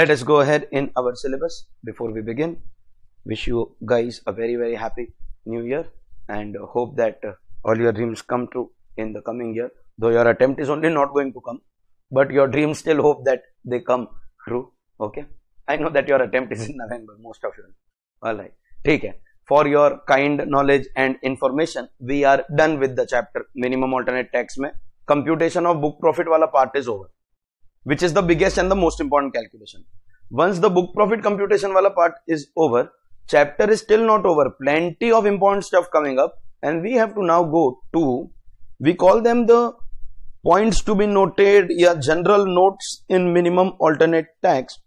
let us go ahead in our syllabus. Before we begin wish you guys a very very happy new year and hope that uh, all your dreams come true in the coming year. Though your attempt is only not going to come but your dreams still hope that they come true okay? I know that your attempt is in november most of you all right. Take care. For your kind knowledge and information we are done with the chapter. Minimum alternate tax mein. Computation of book profit wala part is over which is the biggest and the most important calculation. Once the book profit computation wala part is over, chapter is still not over. Plenty of important stuff coming up and we have to now go to, we call them the points to be noted, yeah, general notes in minimum alternate tax.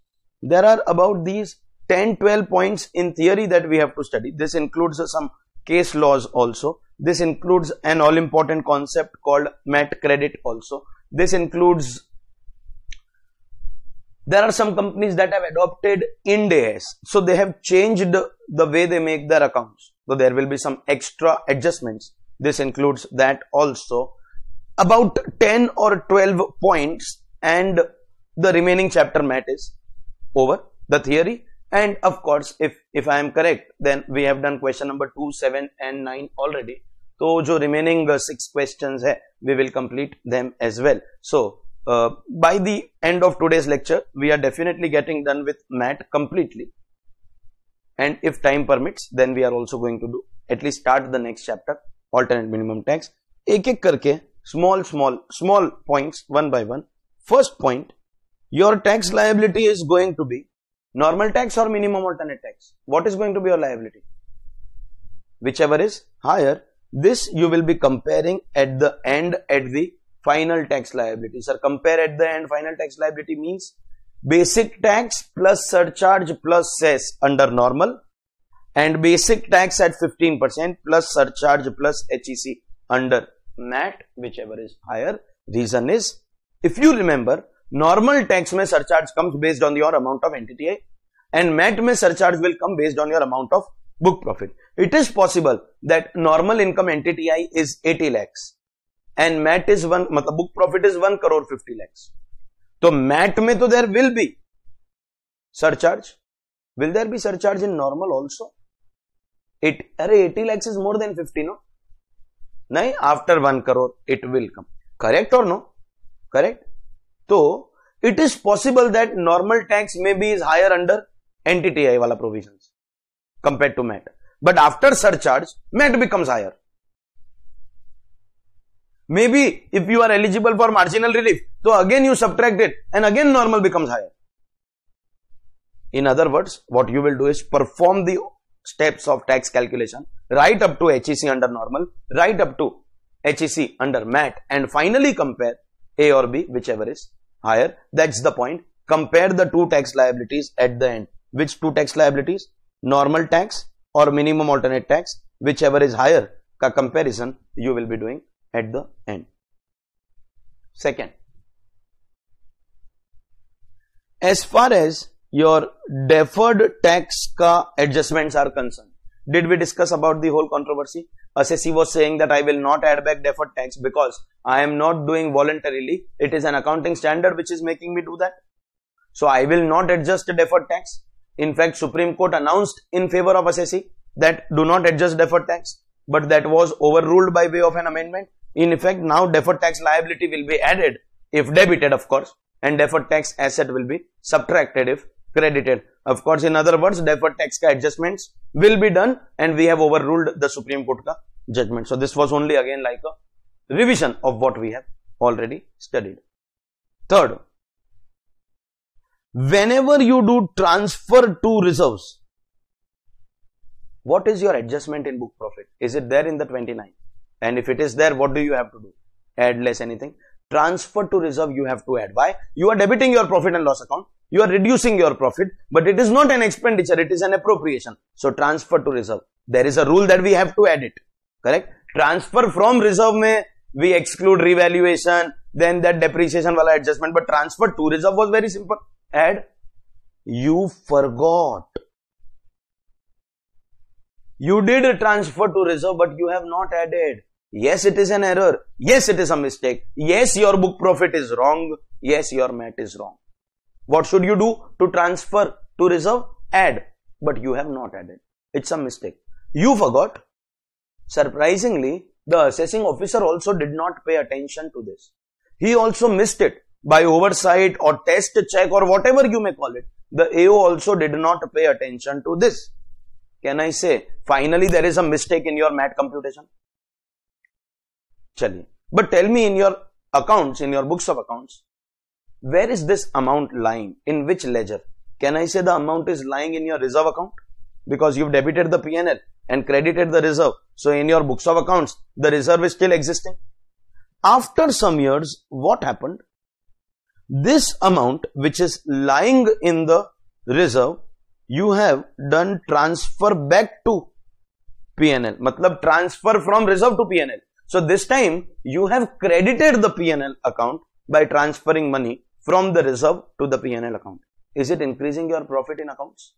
There are about these 10, 12 points in theory that we have to study. This includes some case laws also. This includes an all important concept called MAT credit also. This includes there are some companies that have adopted Ind AS. So they have changed the way they make their accounts. So there will be some extra adjustments. This includes that also. About 10 or 12 points and the remaining chapter mat is over the theory and of course if if i am correct then we have done question number 2 7 and 9 already so jo remaining uh, six questions hai we will complete them as well so uh, by the end of today's lecture, we are definitely getting done with MAT completely. And if time permits, then we are also going to do at least start the next chapter, alternate minimum tax. एक एक करके small, small, small points one by one. First point, your tax liability is going to be normal tax or minimum alternate tax. What is going to be your liability? Whichever is higher, this you will be comparing at the end at the final tax liability. Sir, compare at the end final tax liability means basic tax plus surcharge plus cess under normal and basic tax at 15% plus surcharge plus HEC under MAT whichever is higher. Reason is if you remember normal tax may surcharge comes based on your amount of NTTI and MAT may surcharge will come based on your amount of book profit. It is possible that normal income NTTI is 80 lakhs and MAT is one मतलब book profit is one crore fifty lakhs तो MAT में तो there will be surcharge will there be surcharge in normal also it अरे eighty lakhs is more than fifty no नहीं after one crore it will come correct और no correct तो it is possible that normal tax में be is higher under NTTI वाला provision compare to MAT but after surcharge MAT becomes higher Maybe if you are eligible for marginal relief, so again you subtract it and again normal becomes higher. In other words, what you will do is perform the steps of tax calculation right up to HEC under normal, right up to HEC under MAT and finally compare A or B whichever is higher. That's the point. Compare the two tax liabilities at the end. Which two tax liabilities? Normal tax or minimum alternate tax whichever is higher comparison you will be doing at the end. Second, as far as your deferred tax ka adjustments are concerned, did we discuss about the whole controversy? Assessee was saying that I will not add back deferred tax because I am not doing voluntarily. It is an accounting standard which is making me do that. So I will not adjust deferred tax. In fact, Supreme Court announced in favor of assessee that do not adjust deferred tax, but that was overruled by way of an amendment in effect, now deferred tax liability will be added if debited, of course, and deferred tax asset will be subtracted if credited. Of course, in other words, deferred tax adjustments will be done and we have overruled the Supreme Court ka judgment. So, this was only again like a revision of what we have already studied. Third, whenever you do transfer to reserves, what is your adjustment in book profit? Is it there in the 29? And if it is there what do you have to do? Add less anything. Transfer to reserve you have to add. Why? You are debiting your profit and loss account. You are reducing your profit but it is not an expenditure. It is an appropriation. So transfer to reserve. There is a rule that we have to add it. Correct? Transfer from reserve may we exclude revaluation then that depreciation wala adjustment but transfer to reserve was very simple. Add. You forgot. You did transfer to reserve but you have not added Yes, it is an error. Yes, it is a mistake. Yes, your book profit is wrong. Yes, your mat is wrong. what should you do? To transfer to reserve add. But you have not added. It's a mistake. You forgot. Surprisingly the assessing officer also did not pay attention to this. He also missed it by oversight or test check or whatever you may call it. The AO also did not pay attention to this. Can I say finally there is a mistake in your MAT computation But tell me in your accounts in your books of accounts where is this amount lying? In which ledger? Can I say the amount is lying in your reserve account? Because you've debited the PNL and credited the reserve. So in your books of accounts the reserve is still existing. After some years what happened? This amount which is lying in the reserve you have done transfer back to PNL matlab transfer from reserve to PNL so this time you have credited the PNL account by transferring money from the reserve to the PNL account. Is it increasing your profit in accounts?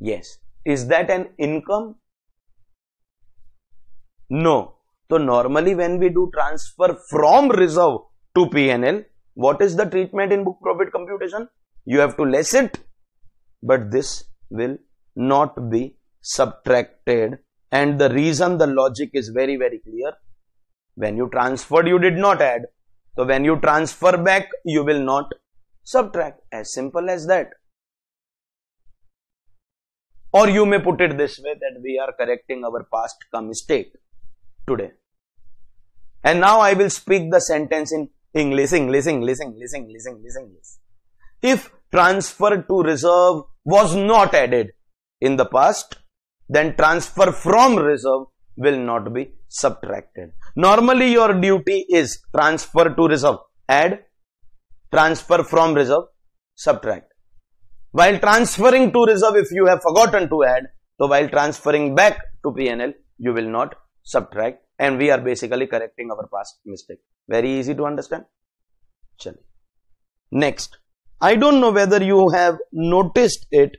Yes. Is that an income? No. So normally when we do transfer from reserve to PNL what is the treatment in book profit computation? You have to less it, but this will not be subtracted. And the reason the logic is very, very clear. When you transferred, you did not add. So when you transfer back, you will not subtract. As simple as that. Or you may put it this way that we are correcting our past mistake today. And now I will speak the sentence in English, English, English, English, English, English, English. If transfer to reserve was not added in the past, then transfer from reserve will not be subtracted. Normally your duty is transfer to reserve, add, transfer from reserve, subtract. While transferring to reserve, if you have forgotten to add, so while transferring back to PNL, you will not subtract and we are basically correcting our past mistake. Very easy to understand. Chali. Next, I don't know whether you have noticed it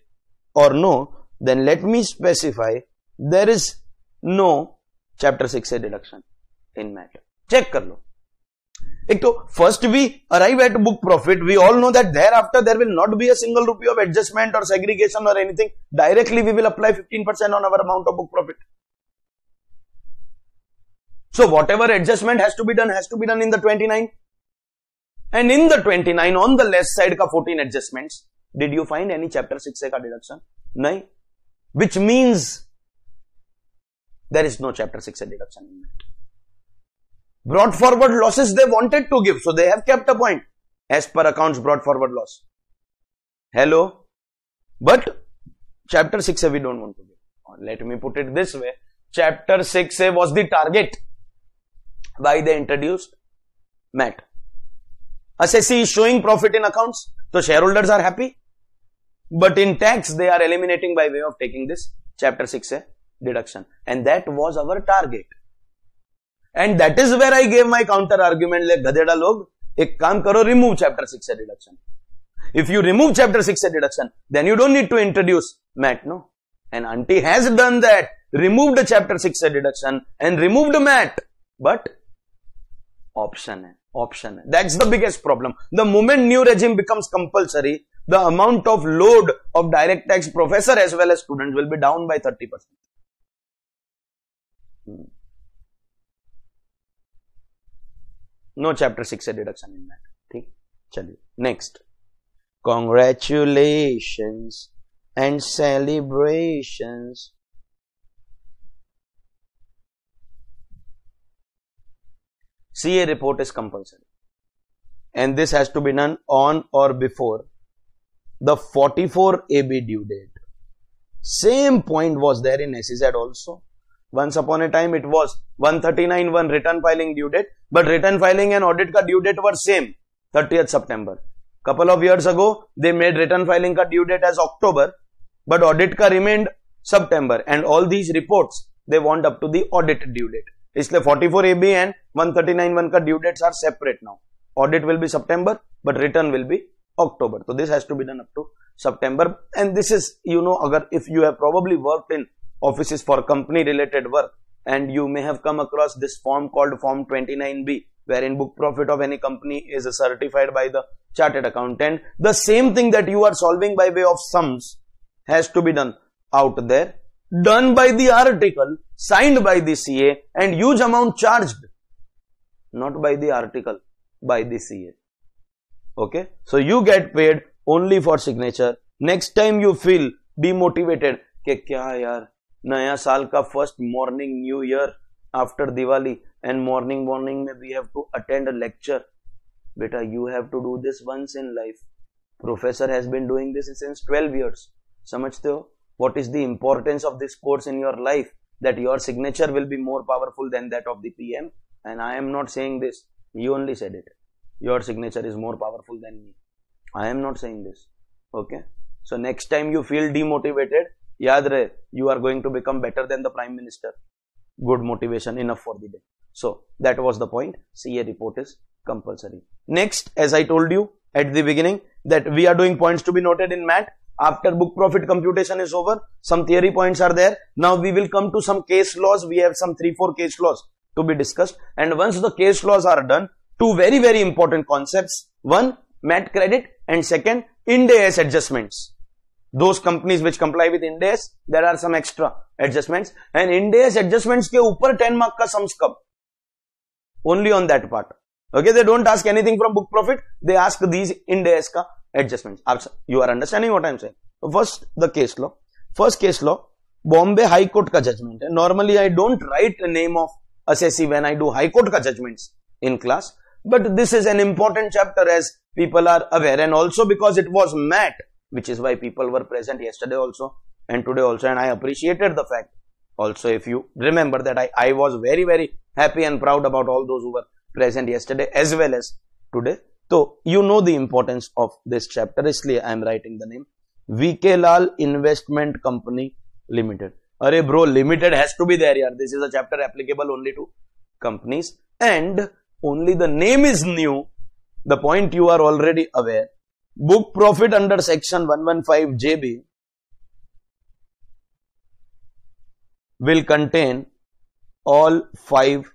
or no, then let me specify there is no chapter 6 a deduction in matter. Check kar lo. तो first we arrive at book profit we all know that there after there will not be a single rupee of adjustment or segregation or anything directly we will apply 15% on our amount of book profit So whatever adjustment has to be done has to be done in the 29. And in the 29 on the left side ka 14 adjustments, did you find any chapter 6 ka deduction? No. Which means there is no chapter 6 deduction in that. Brought forward losses they wanted to give. So they have kept a point as per accounts brought forward loss. Hello. But chapter six A we don't want to give. Let me put it this way. Chapter 6a was the target by they introduced MAT. Assessee is showing profit in accounts, so shareholders are happy. But in tax, they are eliminating by way of taking this chapter 6A eh, deduction. And that was our target. And that is where I gave my counter argument like gadeda log, ek kaam karo remove chapter 6A deduction. If you remove chapter 6A deduction, then you don't need to introduce MAT, no? And auntie has done that, removed the chapter 6A deduction and removed MAT. But option है option है that's the biggest problem the moment new regime becomes compulsory the amount of load of direct tax professor as well as student will be down by 30 percent hmm. no chapter 6 है deduction in that ठीक चलिए next congratulations and celebrations CA report is compulsory. And this has to be done on or before the 44 AB due date. Same point was there in SEZ also. Once upon a time it was 139 one return filing due date, but return filing and audit ka due date were same 30th September. Couple of years ago they made return filing ka due date as October, but audit ka remained September and all these reports they want up to the audit due date. इसलिए 44 A B and 139 one का due dates are separate now audit will be September but return will be October. So this has to be done up to September. And this is, you know, agar if you have probably worked in offices for company related work and you may have come across this form called Form 29B wherein book profit of any company is certified by the chartered accountant. The same thing that you are solving by way of sums has to be done out there, done by the article, signed by the CA and huge amount charged, not by the article, by the CA Okay. So you get paid only for signature. Next time you feel demotivated, कि क्या यार नया साल का first morning new year after Diwali and morning morning में we have to attend lecture बेटा you have to do this once in life professor has been doing this since 12 years समझते हो what is the importance of this course in your life that your signature will be more powerful than that of the PM and I am not saying this you only said it your signature is more powerful than me. I am not saying this. Okay? So next time you feel demotivated yadre you are going to become better than the prime minister. Good motivation enough for the day. So that was the point. Ca report is compulsory. Next as i told you at the beginning that we are doing points to be noted in mat after book profit computation is over some theory points are there. Now we will come to some case laws. We have some three four case laws to be discussed. And once the case laws are done two very very important concepts one mat credit and second ind AS adjustments those companies which comply with Ind AS, there are some extra adjustments and Ind AS adjustments के ऊपर 10 mark का sums कब only on that part okay they don't ask anything from book profit they ask these Ind AS का adjustments you are understanding what I am saying first the case law first case law Bombay High Court का judgment है normally I don't write the name of assessee when I do High Court का judgments in class But this is an important chapter as people are aware and also because it was met, which is why people were present yesterday also and today also and I appreciated the fact also if you remember that I, I was very very happy and proud about all those who were present yesterday as well as today. So you know the importance of this chapter, इसलिए I am writing the name. Veekaylal Investment Company Limited. Arey bro, limited has to be there yaar. This is a chapter applicable only to companies and only the name is new the point you are already aware book profit under section 115 JB will contain all five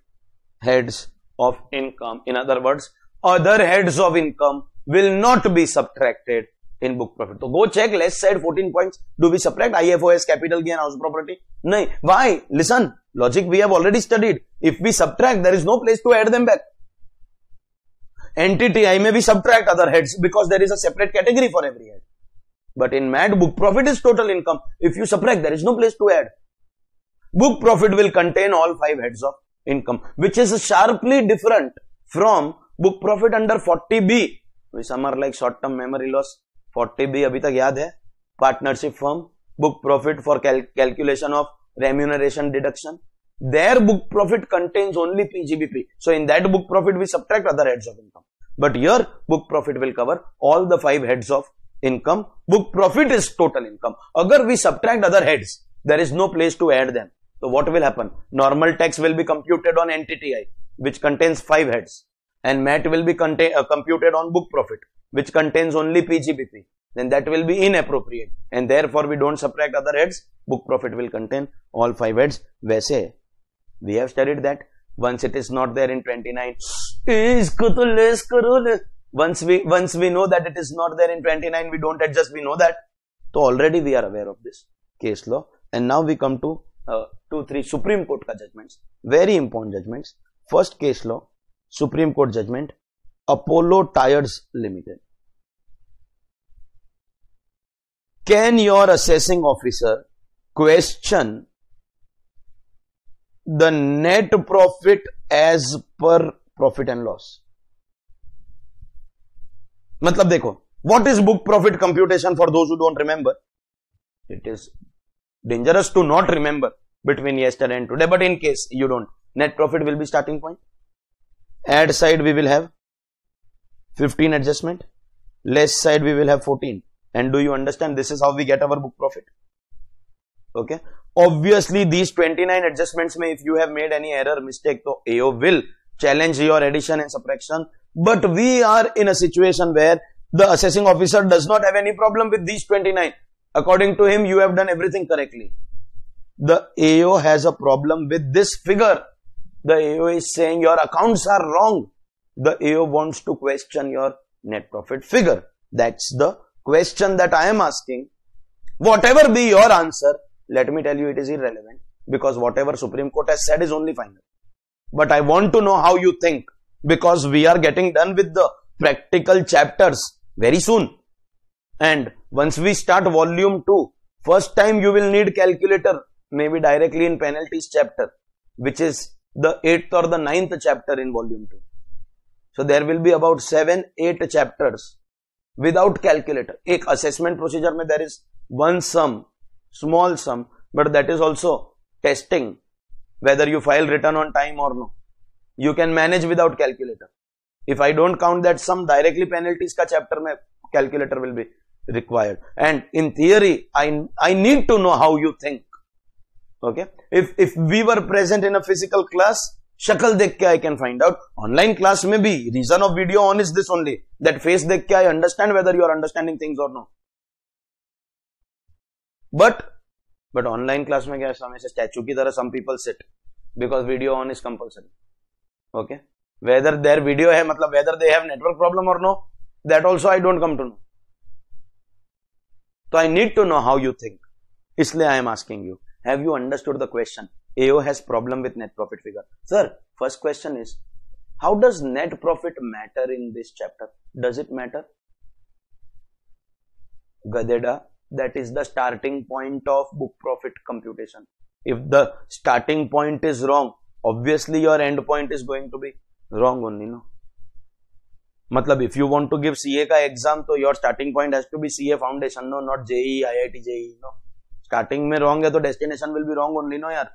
heads of income. In other words, other heads of income will not be subtracted in book profit. So go check left side 14 points. Do we subtract IFOS, capital gain, house property? No. Why? Listen, logic we have already studied. If we subtract, there is no place to add them back NTTI may be subtract other heads because there is a separate category for every head. But in MAT, book profit is total income. If you subtract, there is no place to add. Book profit will contain all five heads of income, which is sharply different from book profit under 40B. Some are like short-term memory loss. 40B अभी Partnership firm book profit for calculation of remuneration deduction their book profit contains only PGBP. So in that book profit, we subtract other heads of income. But here, book profit will cover all the five heads of income. Book profit is total income. Agar we subtract other heads, there is no place to add them. So what will happen? Normal tax will be computed on NTTI, which contains five heads. And MAT will be uh, computed on book profit, which contains only PGBP. Then that will be inappropriate. And therefore, we don't subtract other heads. Book profit will contain all five heads. वैसे we have studied that. Once it is not there in 29 once we once we know that it is not there in 29 we don't adjust we know that. So already we are aware of this case law. And now we come to uh, two three supreme court ka judgments. Very important judgments. First case law supreme court judgment apollo Tyres limited. Can your assessing officer question the net profit as per profit and loss मतलब देखो what is book profit computation for those who don't remember it is dangerous to not remember between yesterday and today but in case you don't net profit will be starting point add side we will have 15 adjustment less side we will have 14 and do you understand this is how we get our book profit okay? Obviously these 29 adjustments may if you have made any error mistake so AO will challenge your addition and subtraction. But we are in a situation where the assessing officer does not have any problem with these 29 according to him you have done everything correctly. The AO has a problem with this figure. The AO is saying your accounts are wrong. The AO wants to question your net profit figure. That's the question that I am asking. Whatever be your answer, let me tell you it is irrelevant because whatever Supreme Court has said is only final. But I want to know how you think because we are getting done with the practical chapters very soon. And once we start volume 2, first time you will need calculator maybe directly in penalties chapter which is the 8th or the ninth chapter in volume 2. So there will be about 7, 8 chapters without calculator. Ek assessment procedure mein there is one sum small sum, but that is also testing whether you file return on time or no. You can manage without calculator. If I don't count that sum directly penalties का chapter में calculator will be required. And in theory, I, I need to know how you think. Okay. If, if we were present in a physical class, शक्ल देख के I can find out online class में भी reason of video on is this only that face देख के I understand whether you are understanding things और no but but online class में क्या से स्टैचू की तरह some people sit because video on is compulsory okay whether their video है मतलब whether they have network problem or no that also I don't come to know तो I need to know how you think इसलिए I am asking you have you understood the question AO has problem with net profit figure. Sir, first question is, how does net profit matter in this chapter? Does it matter? Gadeda, that is the starting point of book profit computation. If the starting point is wrong, obviously your end point is going to be wrong only, no? मतलब if you want to give CA का exam तो your starting point has to be CA foundation no not JE IIT JE no starting में wrong है तो destination will be wrong only no यार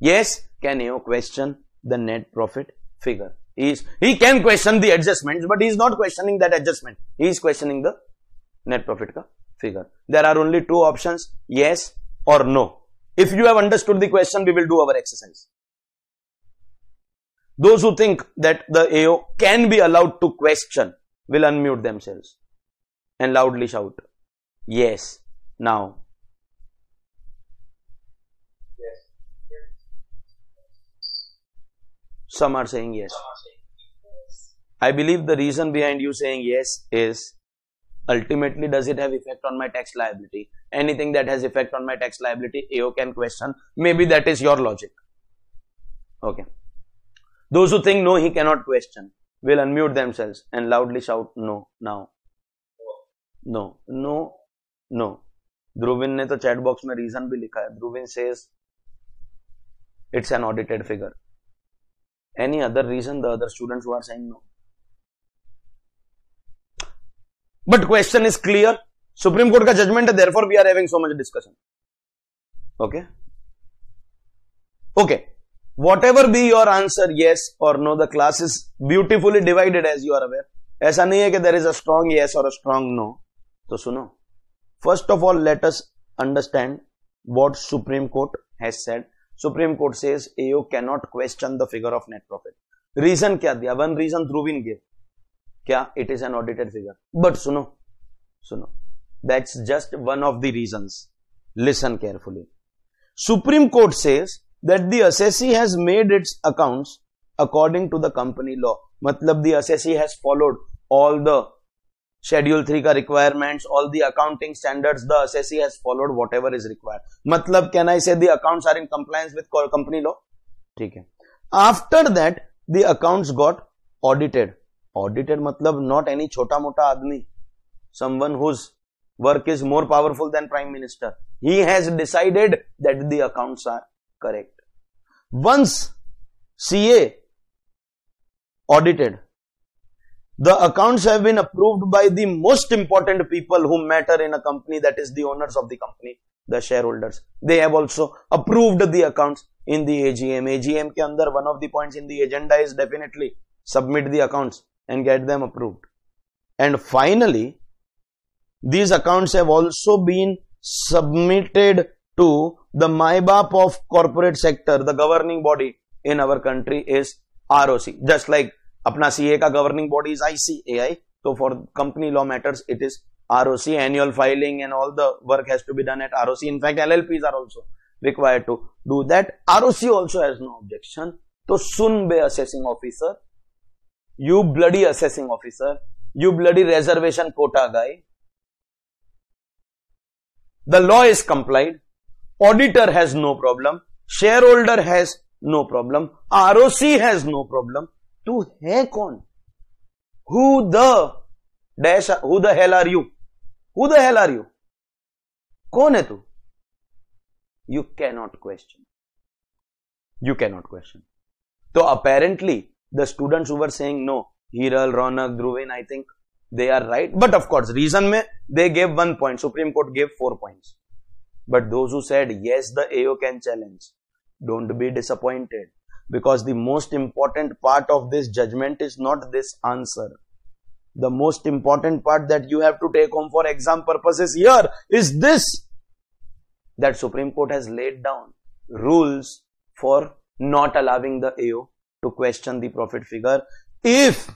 Yes, can you question the net profit figure? He, is, he can question the adjustments, but he is not questioning that adjustment. He is questioning the net profit figure. There are only two options, yes or no. If you have understood the question, we will do our exercise. Those who think that the AO can be allowed to question will unmute themselves and loudly shout, yes, now Some are saying yes. I believe the reason behind you saying yes is ultimately does it have effect on my tax liability? Anything that has effect on my tax liability, AO can question. Maybe that is your logic. Okay. Those who think no, he cannot question will unmute themselves and loudly shout no now. No, no, no. Dhruvin ने तो chat box में reason भी लिखा है Dhruvin says it's an audited figure any other reason the other students who are saying no But question is clear Supreme Court का judgement है there for we are having so much discussion okay okay whatever be your answer yes or no the class is beautifully divided as you are aware ऐसा नहीं है कि there is a strong yes or a strong no तो सुनो. First of all let understand what Supreme Court has said Supreme Court से figure of net profit reason क्या दिया one reason through been give क्या it is an audited figure but सुनो सुनो that's just one of the reason listen carefully Supreme Court says that the assessee has made its accounts according to the company law मतलब the assessee has followed all the schedule three का requirement all the accounting standard the assessee has followed whatever is required मतलब can I say the account are in compliance with company law ठीक है. After that the account got audited auditor मतलब not any छोटा मोटा आदमी someone whose work is more powerful than prime minister he has decided that the accounts are correct once CA audited the accounts have been approved by the most important people who matter in a company that is the owners of the company the shareholders they have also approved the accounts in the AGM AGM के अंदर one of the points in the agenda is definitely submit the accounts and get them approved. And finally, these accounts have also been submitted to the MyBAP of corporate sector, the governing body in our country is ROC. Just like अपना CA का governing body is ICAI तो for company law matters it is ROC annual filing and all the work has to be done at ROC. In fact, LLPs are also required to do that. ROC also has no objection. तो सुन बे assessing officer, you bloody assessing officer, You bloody reservation quota guy. The law is complied. Auditor has no problem. Shareholder has no problem. ROC has no problem. Tu hai kaun? Who the dash, who the hell are you? Who the hell are you? कौन है तू you cannot question you cannot question so apparently the students who were saying no hiral ronak dhruvin i think they are right. But of course reason mein they gave one point. Supreme court gave four points. But those who said yes the ao can challenge don't be disappointed because the most important part of this judgment is not this answer. The most important part that you have to take home for exam purposes here is this that Supreme Court has laid down rules for not allowing the AO to question the profit figure if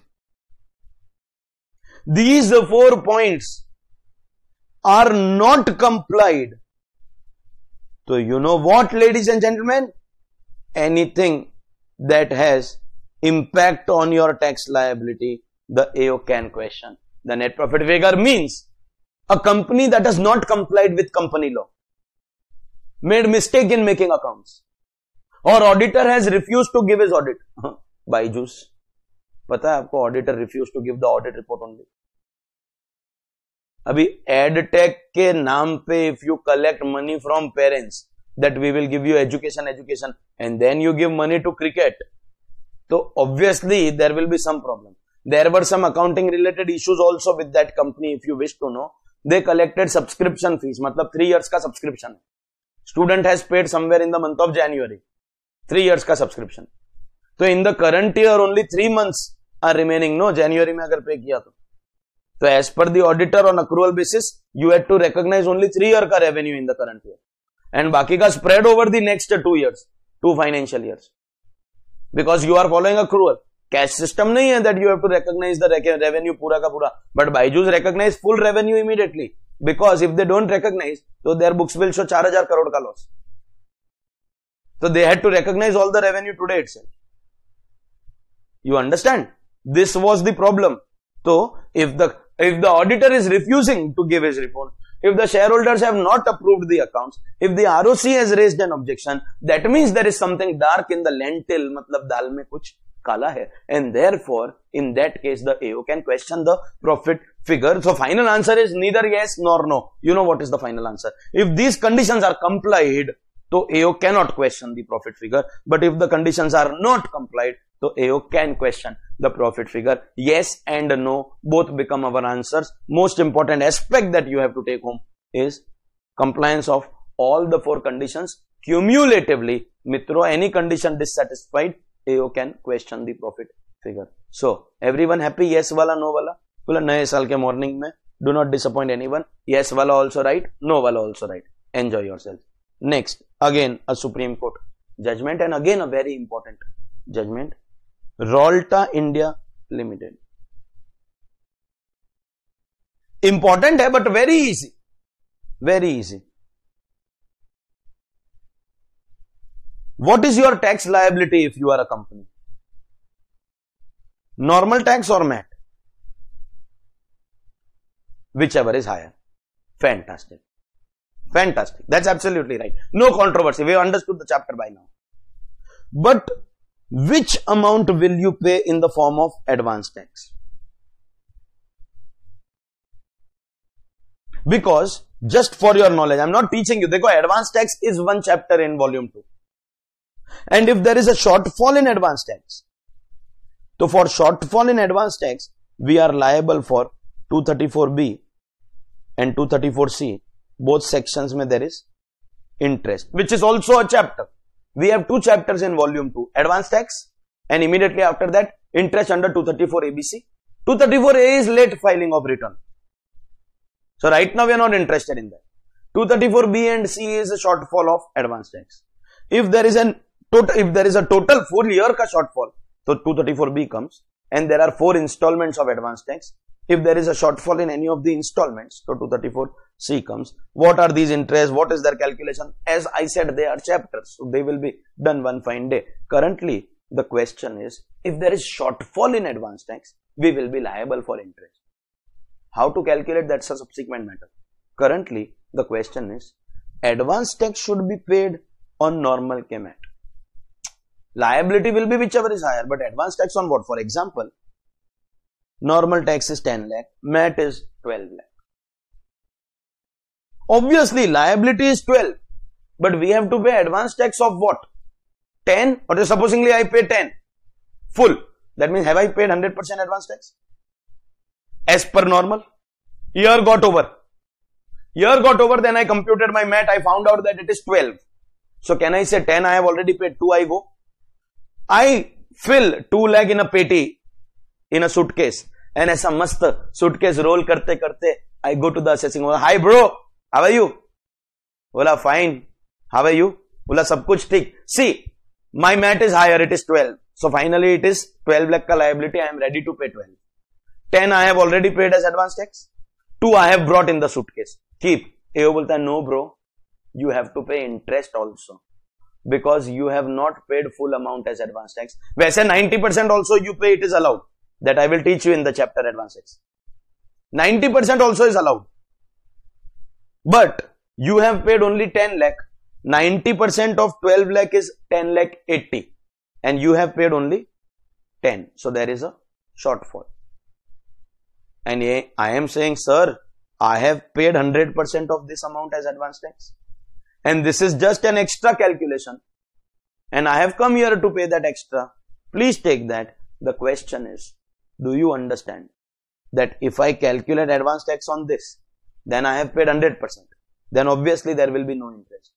these four points are not complied. So you know what ladies and gentlemen? Anything that has impact on your tax liability the AO can question. The net profit figure means a company that has not complied with company law, made mistake in making accounts, or auditor has refused to give his audit. Byju's, पता है आपको auditor refuse to give the audit report only अभी edtech के नाम पे if you collect money from parents that we will give you education education and then you give money to cricket तो obviously there will be some problem There were some accounting related issues also with that company if you wish to know. They collected subscription fees. मतलब three years का subscription है. Student has paid somewhere in the month of January. Three years का subscription तो in the current year only three months are remaining no जनवरी में अगर पे किया तो। तो as per auditor on accrual basis you had to recognise only three year का revenue in the current year and बाकी का spread over the next two years two financial years because you are following accrual cash system नहीं है that you have to recognise the revenue पूरा का पूरा. But Byju's recognise full revenue immediately because if they don't recognise तो their books will show चार हज़ार करोड़ का loss So they had to recognize all the revenue today itself. You understand? This was the problem. So if the if the auditor is refusing to give his report, if the shareholders have not approved the accounts, if the ROC has raised an objection, that means there is something dark in the lentil, matlab dal mein kuch kala hai. And therefore, in that case, the AO can question the profit figure. So final answer is neither yes nor no. You know what is the final answer. If these conditions are complied, so AO cannot question the profit figure. But if the conditions are not complied, so AO can question the profit figure. Yes and no both become our answers. Most important aspect that you have to take home is compliance of all the four conditions cumulatively. Mitro, any condition dissatisfied, AO can question the profit figure. So, everyone happy? Yes wala, no wala? बोला नए साल के morning में do not disappoint any one yes वाला also right no वाला also right enjoy your self Next again a supreme court judgment and again a very important judgment Rolta India limited important है but very easy very easy What is your tax liability if you are a company? Normal tax or MAT? Whichever is higher. Fantastic. Fantastic. That's absolutely right. No controversy. We understood the chapter by now. But which amount will you pay in the form of advance tax? Because just for your knowledge, I'm not teaching you. Dekho, advance tax is one chapter in volume 2. And if there is a shortfall in advance tax, so for shortfall in advance tax, we are liable for 234B and 234C. Both sections may there is interest, which is also a chapter. We have two chapters in volume 2, advance tax and immediately after that, interest under 234 ABC. 234A is late filing of return. So right now we are not interested in that. 234B and C is a shortfall of advance tax. If there is an total if there is a total full year ka shortfall so 234b comes and there are four installments of advance tax if there is a shortfall in any of the installments so 234c comes what are these interests what is their calculation as i said they are chapters so they will be done one fine day currently the question is if there is shortfall in advance tax we will be liable for interest How to calculate that's a subsequent matter. Currently, the question is advance tax should be paid on normal KMAT. Liability will be whichever is higher, but advance tax on what? For example, normal tax is 10 lakh, MAT is 12 lakh. Obviously, liability is 12, but we have to pay advance tax of what? 10 or supposingly I pay 10 full. That means have I paid 100% advance tax? As per normal. Year got over. Year got over, then I computed my MAT. I found out that it is 12. So can I say 10 I have already paid, 2 I go? I fill 2 lakh in a petty, in a suitcase and ऐसा मस्त suitcase roll करते करते I go to the assessing hi bro how you बोला fine how you बोला, सब कुछ ठीक. See my MAT is higher it is twelve so finally it is twelve lakh का liability I am ready to pay twelve ten I have already paid as advance tax two I have brought in the suitcase keep a बोलता है no bro you have to pay interest also because you have not paid full amount as advance tax वैसे 90% percent also you pay it is allowed That I will teach you in the chapter advance tax. 90% also is allowed. But you have paid only 10 lakh 90% of 12 lakh is 10 lakh 80 and you have paid only 10. So there is a shortfall. And I am saying, sir, I have paid 100% of this amount as advance tax. And this is just an extra calculation. And I have come here to pay that extra. Please take that. The question is, do you understand that if I calculate advance tax on this, then I have paid 100%. Then obviously there will be no interest.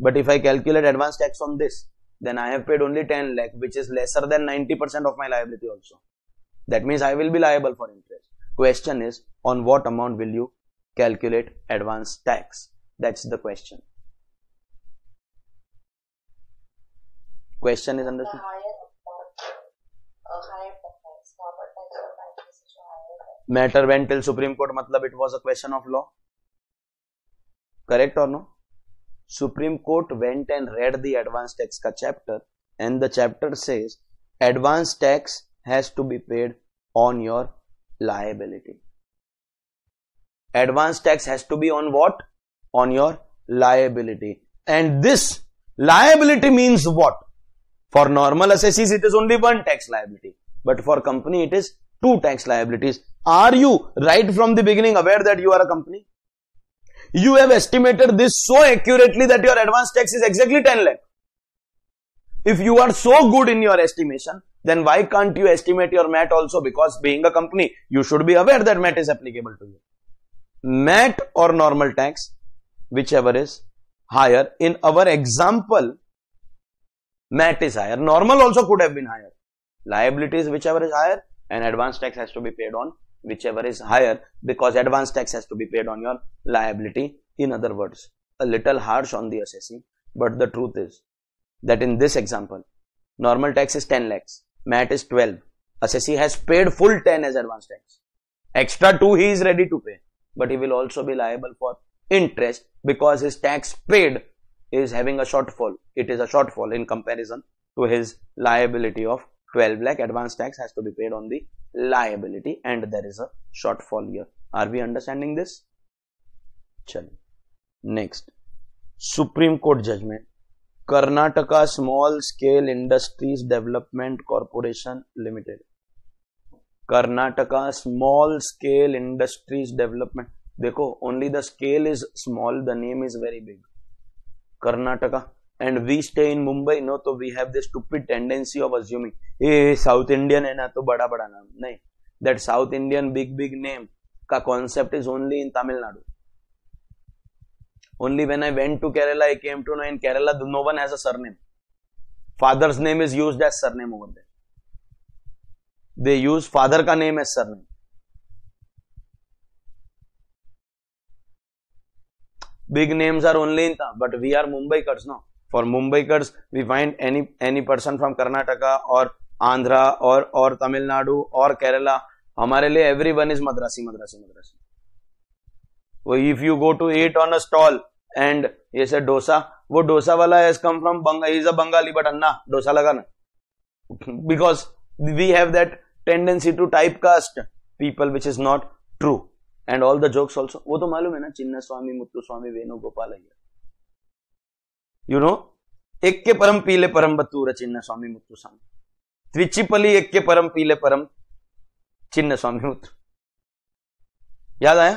But if I calculate advance tax on this, then I have paid only 10 lakh, which is lesser than 90% of my liability also. That means I will be liable for interest. Question is, on what amount will you calculate advance tax? That's the question. Question is understood? Matter when till Supreme Court मतलब it was a question of law correct or no Supreme Court went and read the advance tax का chapter and the chapter says advance tax has to be paid on your liability advance tax has to be on what on your liability and this liability means what for normal assessees it is only one tax liability but for company it is two tax liabilities Are you right from the beginning aware that you are a company? you have estimated this so accurately that your advance tax is exactly 10 lakh. If you are so good in your estimation, then why can't you estimate your MAT also? Because being a company, you should be aware that MAT is applicable to you. MAT or normal tax, whichever is higher. In our example, MAT is higher. Normal also could have been higher. Liabilities, whichever is higher, and advance tax has to be paid on whichever is higher because advance tax has to be paid on your liability. In other words, a little harsh on the assessee, but the truth is that in this example, normal tax is 10 lakhs, MAT is 12. Assessee has paid full 10 as advance tax. Extra 2 he is ready to pay, but he will also be liable for interest because his tax paid is having a shortfall. It is a shortfall in comparison to his liability of 12 lakh advance tax has to be paid on the liability and there is a shortfall here. Are we understanding this? Chal. Next, Supreme Court judgment. Karnataka Small Scale Industries Development Corporation Limited. Karnataka Small Scale Industries Development. देखो only the scale is small, the name is very big. Karnataka and we stay in Mumbai, no, so we have this stupid tendency of assuming, hey, South Indian है ना तो बड़ा बड़ा नाम नहीं that South Indian big big name का concept is only in Tamil Nadu. Only when I went to Kerala, I came to know in Kerala no one has a surname. Father's name is used as surname over there. They use father का name as surname. Big names are only in, but we are Mumbaikars, no. For Mumbaikars we find any any person from Karnataka or Andhra or or Tamil Nadu or Kerala हमारे लिए every one is Madrasi Madrasi Madrasi वो if you go to eat on a stall and ये से डोसा, वो डोसा वाला has come from Banga is a Bengali but अन्ना, डोसा लगा ना. Because we have that tendency to typecast people which is not true and all the jokes also वो तो मालूम है ना चिन्ना स्वामी मुत्तु स्वामी वेणुगोपाल अय्यर यू नो ಎಕ್ಕೆ ಪರಂ ಪೀಲೆ ಪರಂ ಬತ್ತೂರ ಚಿನ್ನ ಸ್ವಾಮಿ ಮುತ್ತು ಸ್ವಾಮಿ ತ್ರಿಚಿಪಲಿ ಎಕ್ಕೆ परम पीले परम ಚಿನ್ನ स्वामी मुत्तु। याद आया?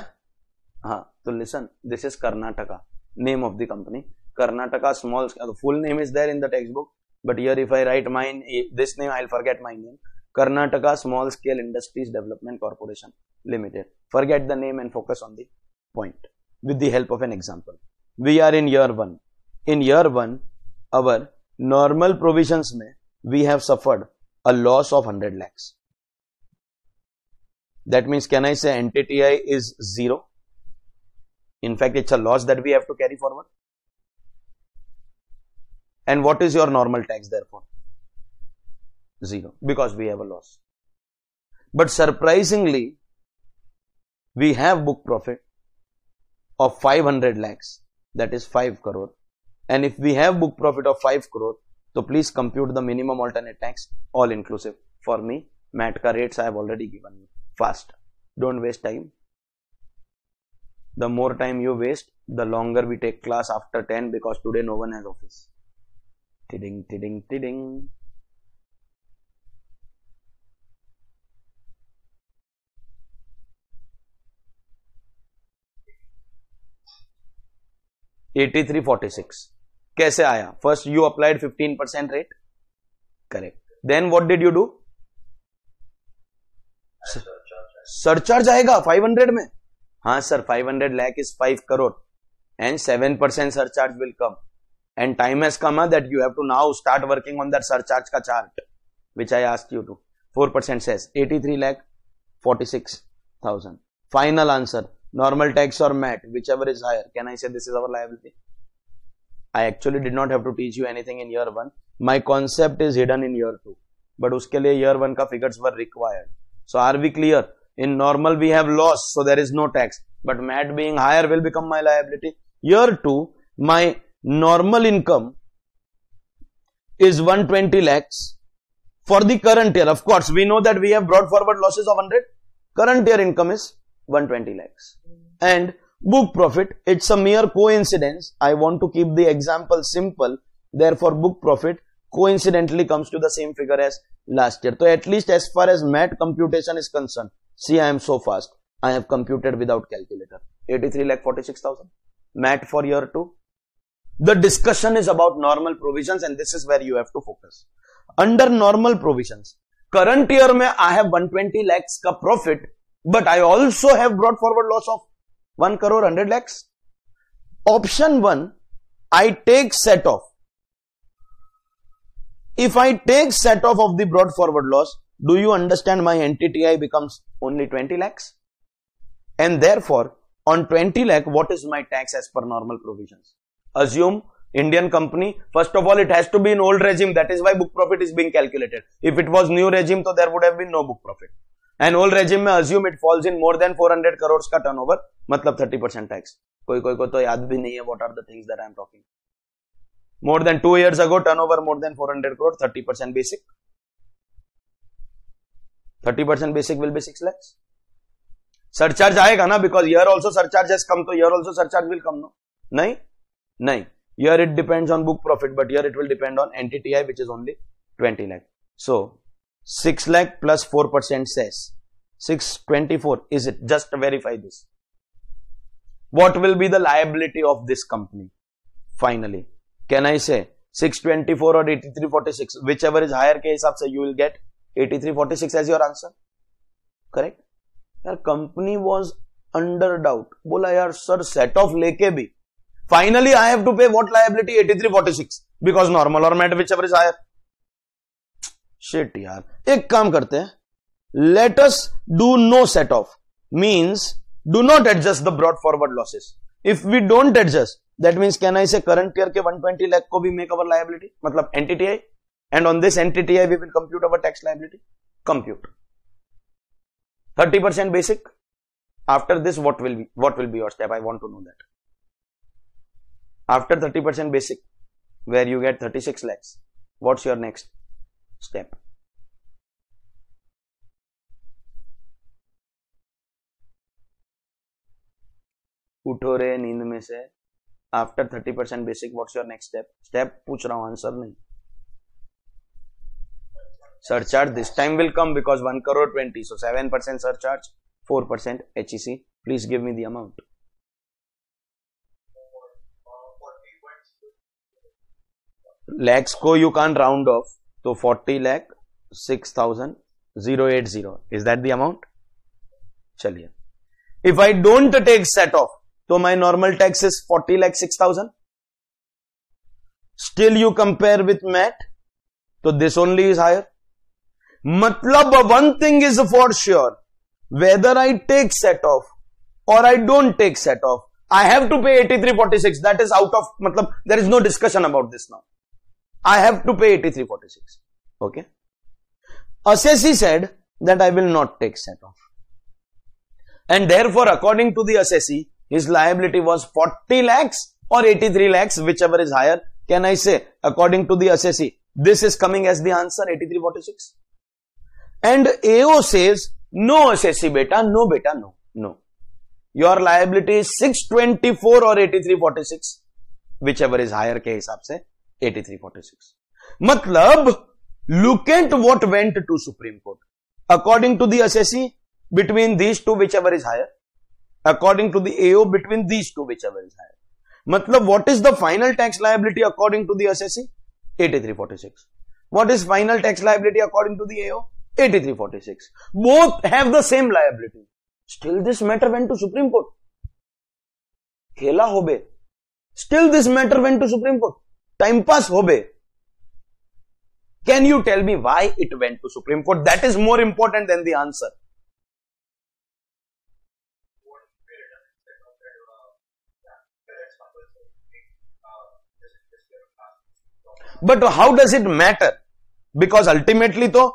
हाँ तो listen this is Karnataka name of the company Karnataka Small Scale full name is there in the textbook but here if I write mine this name I forget my name Karnataka Small Scale Industries Development Corporation Limited forget the name and focus on the point with the help of an example we are in year one in year 1 our normal provisions may we have suffered a loss of 100 lakhs that means can i say NTTI is zero in fact, it's a loss that we have to carry forward. And what is your normal tax therefore? Zero because we have a loss. But surprisingly, we have book profit of 500 lakhs that is 5 crore and if we have book profit of 5 crore so please compute the minimum alternate tax all inclusive for me. Matka rates i have already given you. Fast. Don't waste time. The more time you waste the longer we take class after 10 because today no one has office. Tidding tidding tidding Eighty-three forty-six. कैसे आया? First you applied 15 percent rate correct then what did you do surcharge आएगा 500 में? हाँ sir 500 lakh is five crore and seven percent surcharge will come and time has come that you have to now start working on that surcharge का chart which I ask you to four percent cess 83 lakh 46,000 final answer normal tax or mat whichever is higher. Can i say this is our liability? I actually did not have to teach you anything in year 1 my concept is hidden in year 2 but uske liye year 1 ka figures were required so are we clear in normal we have loss, so there is no tax. But MAT being higher will become my liability. Year 2, my normal income is 120 lakhs for the current year. Of course, we know that we have brought forward losses of 100. Current year income is 120 lakhs. And book profit, it's a mere coincidence. I want to keep the example simple. Therefore, book profit coincidentally comes to the same figure as last year. So at least as far as MAT computation is concerned, See, I am so fast. I have computed without calculator. 83 lakh 46,000. MAT for year 2. The discussion is about normal provisions and this is where you have to focus. Under normal provisions, current year mein I have 120 lakhs ka profit, but I also have brought forward loss of 1 crore 100 lakhs. Option 1, I take set off. If I take set off of the brought forward loss, do you understand my NTTI becomes only 20 lakhs? And therefore, on 20 lakh, what is my tax as per normal provisions? Assume Indian company, first of all, it has to be in old regime. That is why book profit is being calculated. If it was new regime, so there would have been no book profit. And old regime में assume it falls in more than 400 crores का turnover, मतलब thirty percent tax कोई कोई को तो याद भी नहीं है what are the things that I am talking more than two years ago turnover more than four hundred crore thirty percent basic thirty percent basic will be six lakhs surcharge आएगा ना बिकॉज़ यर also surcharge has come तो यर also surcharge will come no नहीं? नहीं. It depends on book profit but year it will depend on entity which is only twenty lakh so six lakh plus four percent cess six twenty four is it just verify this What will be the liability of this company? Finally, can I say 624 or 8346 whichever is higher के हिसाब से you will get 8346 as your answer? Correct यार company was under doubt बोला यार sir set off लेके भी. Finally I have to pay what liability 8346 because normal और MAT whichever is higher shit यार. एक काम करते हैं. Let us do no set off means do not adjust the brought forward losses. If we don't adjust, that means can I say current year ke 120 lakh ko bhi make our liability, matlab NTTI, and on this NTTI we will compute our tax liability. Compute. 30% basic. After this, what will be what will be your step? I want to know that. After 30% basic, where you get 36 lakhs, what's your next step? उठो रे नींद में से। After thirty percent basic what's your next step step पूछ रहा हूँ answer नहीं। Surcharge this time will come because one crore twenty so seven percent surcharge four percent H E C please give me दउंट lakhs को you can round off तो forty lakh six thousand zero eight zero is that the amount चलिए। If I don't take set off so my normal tax is 40 lakh 6000 still you compare with MAT so this only is higher matlab one thing is for sure whether I take set off or I don't take set off I have to pay 8346 that is out of matlab there is no discussion about this now I have to pay 8346 okay assessee said that I will not take set off and therefore according to the assessee his liability was 40 lakhs or 83 lakhs whichever is higher can I say according to the assessee this is coming as the answer 8346 and AO says no assessee beta no beta no no your liability is 624 or 8346 whichever is higher के हिसाब से 8346 मतलब look at what went to supreme court according to the assessee between these two whichever is higher according to the AO between these two whichever is higher. Matlab what is the final tax liability according to the assessee 8346 what is final tax liability according to the AO 8346 both have the same liability. Still this matter went to supreme court. Khela hobe. Still this matter went to supreme court. Time pass hobe. Can you tell me why it went to supreme court? That is more important than the answer But how does it matter? Because ultimately, though,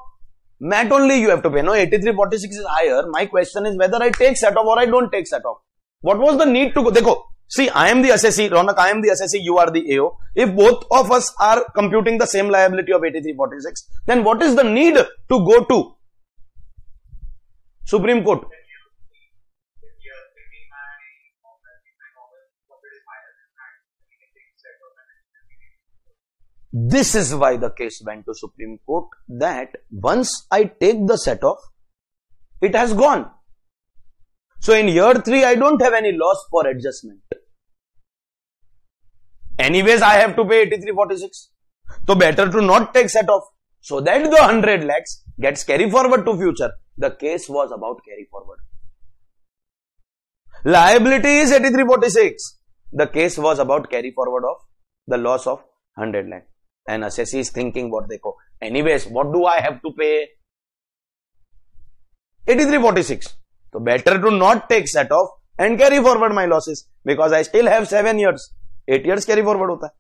MAT only you have to pay. No, 8346 is higher. My question is whether I take set off or I don't take set off. What was the need to go? Dekho, see, I am the assessee, Ronak, I am the assessee, you are the AO. If both of us are computing the same liability of 8346, then what is the need to go to Supreme Court? This is why the case went to Supreme Court that once I take the set off, it has gone. So in year 3, I don't have any loss for adjustment. Anyways, I have to pay 8346. So better to not take set off. So that the 100 lakhs gets carry forward to future. The case was about carry forward. Liability is 8346. The case was about carry forward of the loss of 100 lakh and assessee is thinking what they call. Anyways, what do I have to pay? 8346. So better to not take set off and carry forward my losses because I still have 7 years. 8 years carry forward hota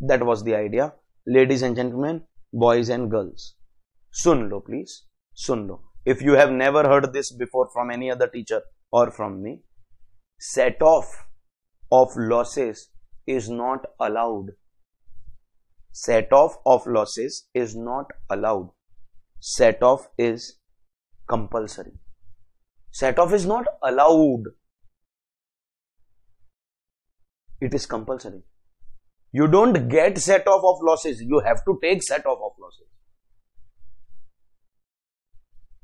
That was the idea. Ladies and gentlemen, boys and girls. Sun lo please. Sun lo. If you have never heard this before from any other teacher or from me, set off of losses is not allowed set off of losses is not allowed. Set off is compulsory. Set off is not allowed. It is compulsory. You don't get set off of losses. You have to take set off of losses.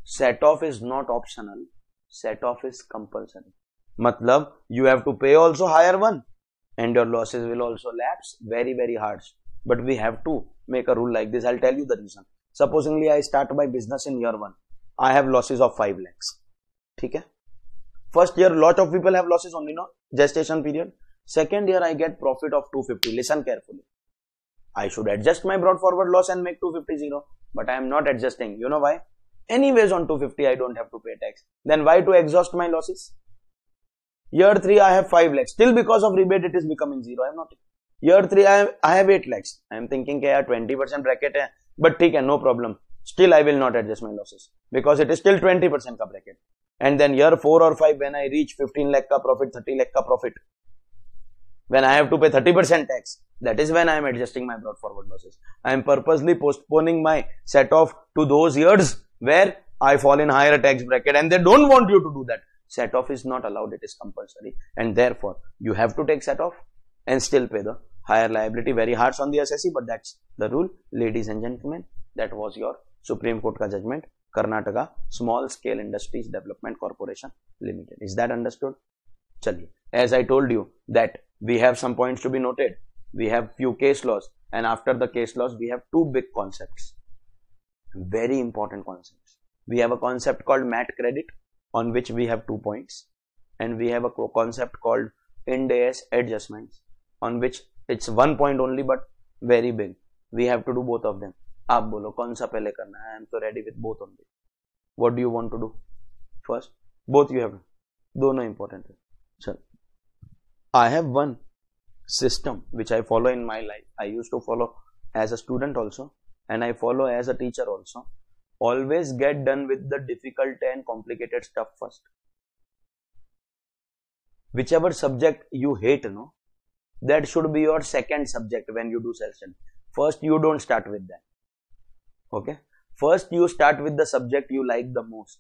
Set off is not optional. Set off is compulsory. Matlab, you have to pay also higher one and your losses will also lapse very, very harsh. But we have to make a rule like this. I'll tell you the reason. Supposingly, I start my business in year one. I have losses of 5 lakhs. Okay? First year, lot of people have losses only, no? Gestation period. Second year, I get profit of 250. Listen carefully. I should adjust my brought forward loss and make 250 zero. But I am not adjusting. You know why? Anyways, on 250, I don't have to pay tax. Then why to exhaust my losses? Year 3, I have 5 lakhs. Still because of rebate, it is becoming zero. I am not year three I I have eight lakhs I am thinking यार twenty percent bracket है but ठीक है no problem still I will not adjust my losses because it is still 20% का bracket. And then year 4 or 5 when I reach 15 lakh ka profit, 30 lakh ka profit, when I have to pay 30% tax, that is when I am adjusting my brought forward losses. I am purposely postponing my set off to those years where I fall in higher tax bracket and they don't want you to do that. set off is not allowed it is compulsory and therefore you have to take set off and still pay the higher liability very harsh on the assessee but that's the rule. Ladies and gentlemen that was your supreme court ka judgment karnataka small scale industries development corporation limited. Is that understood? Chaliye. As i told you that we have some points to be noted. We have few case laws and after the case laws we have two big concepts. Very important concepts. We have a concept called mat credit on which we have two points and we have a concept called ind adjustments on which it's one point only but very big we have to do both of them आप बोलो कौन सा पहले करना है I am तो ready with both only what do you want to do first both you have दोनों important है चल I have one system which I follow in my life. I used to follow as a student also and I follow as a teacher also. Always get done with the difficult and complicated stuff first. Whichever subject you hate, no, that should be your second subject when you do self study. First, you don't start with that. Okay. First, you start with the subject you like the most.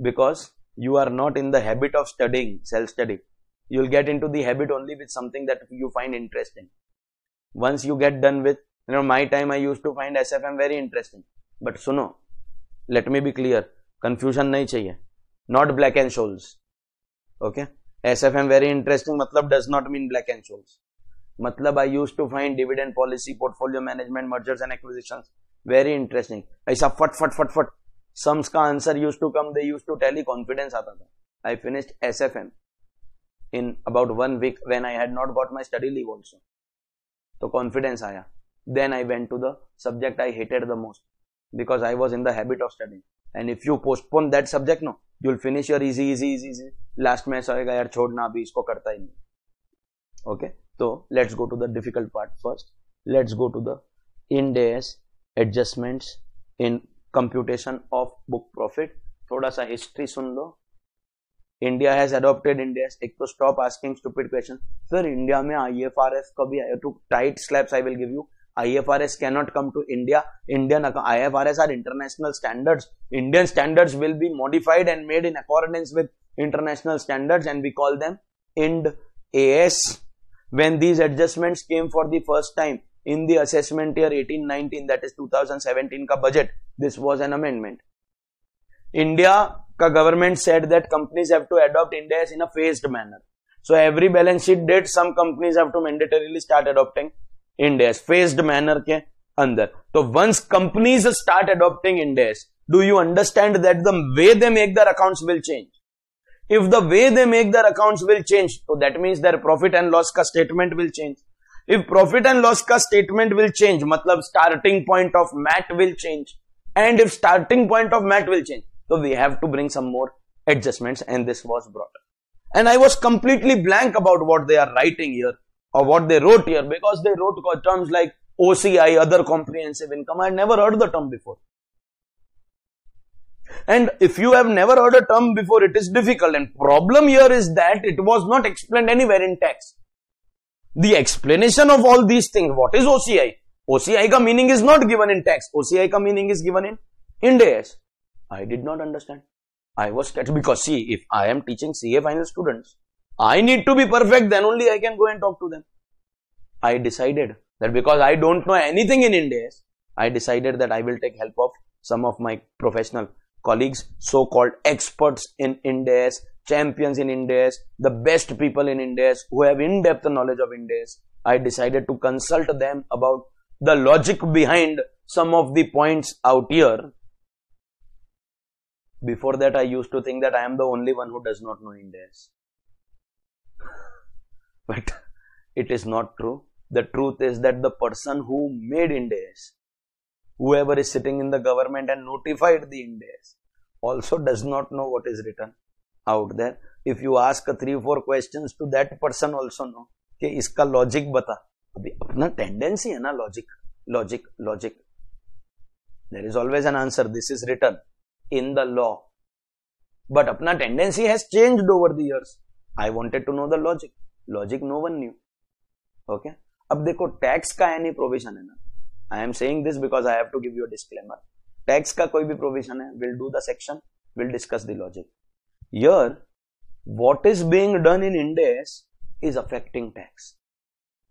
Because you are not in the habit of studying self study you'll get into the habit only with something that you find interesting. Once you get done with you know my time i used to find sfm very interesting. But suno let me be clear. Confusion nahi chahiye. Not Black and Scholes okay sfm very interesting matlab does not mean Black and Scholes matlab i used to find dividend policy portfolio management mergers and acquisitions very interesting aisa fat fat fat fat sums ka answer used to come they used to tell you confidence aata tha i finished sfm in about one week when I had not got my study leave also. So confidence आया. Then I went to the subject I hated the most because I was in the habit of and if you postpone that subject no you will finish your easy easy easy easy last में ऐसा होगा यार छोड़ना अभी इसको करता ही नहीं। Okay तो let's go to the difficult part first let's go to the Ind AS adjustments in computation of book profit थोड़ा सा हिस्ट्री सुन लो। इंडिया हैज़ अडोप्टेड इंडिया एक तो stop asking stupid question sir India में I F कभी आया? Two tight slaps I will give you IFRS cannot come to India. Indian IFRS are international standards. Indian standards will be modified and made in accordance with international standards and we call them IND AS. When these adjustments came for the first time in the assessment year 1819 that is 2017 ka budget, this was an amendment. India का government said that companies have to adopt Ind AS in a phased manner. So every balance sheet date, some companies have to mandatorily start adopting Ind AS phased manner के अंदर तो once companies start adopting Ind AS do you understand that the way they make their accounts will change if the way they make their accounts will change तो that means their profit and loss का statement will change if profit and loss का statement will change मतलब starting point of MAT will change and if starting point of MAT will change तो we have to bring some more adjustments and this was brought and I was completely blank about what they are writing your. Or what they wrote here because they wrote terms like OCI, other comprehensive income. I had never heard the term before. And if you have never heard a term before, it is difficult. And problem here is that it was not explained anywhere in text. The explanation of all these things, what is OCI? OCI ka meaning is not given in text. OCI ka meaning is given in Ind AS. I did not understand. I was sketched because see, if I am teaching CA final students, I need to be perfect, then only I can go and talk to them. I decided that because I don't know anything in Ind AS, I decided that I will take help of some of my professional colleagues, so-called experts in Ind AS, champions in Ind AS, the best people in Ind AS who have in-depth knowledge of Ind AS. I decided to consult them about the logic behind some of the points out here before that, I used to think that I am the only one who does not know Ind AS but it is not true. The truth is that the person who made Ind AS, whoever is sitting in the government and notified the Ind AS, also does not know what is written out there. If you ask three four questions to that person also know कि इसका logic बता अभी अपना tendency है ना logic logic logic There is always an answer. This is written in the law. But अपना tendency has changed over the years. I wanted to know the logic. Logic no one new okay अब देखो tax का any provision है ना? I am saying this because I have to give you disclaimer tax का कोई भी provision है will do the section will discuss the logic year what is being done in Ind AS is affecting tax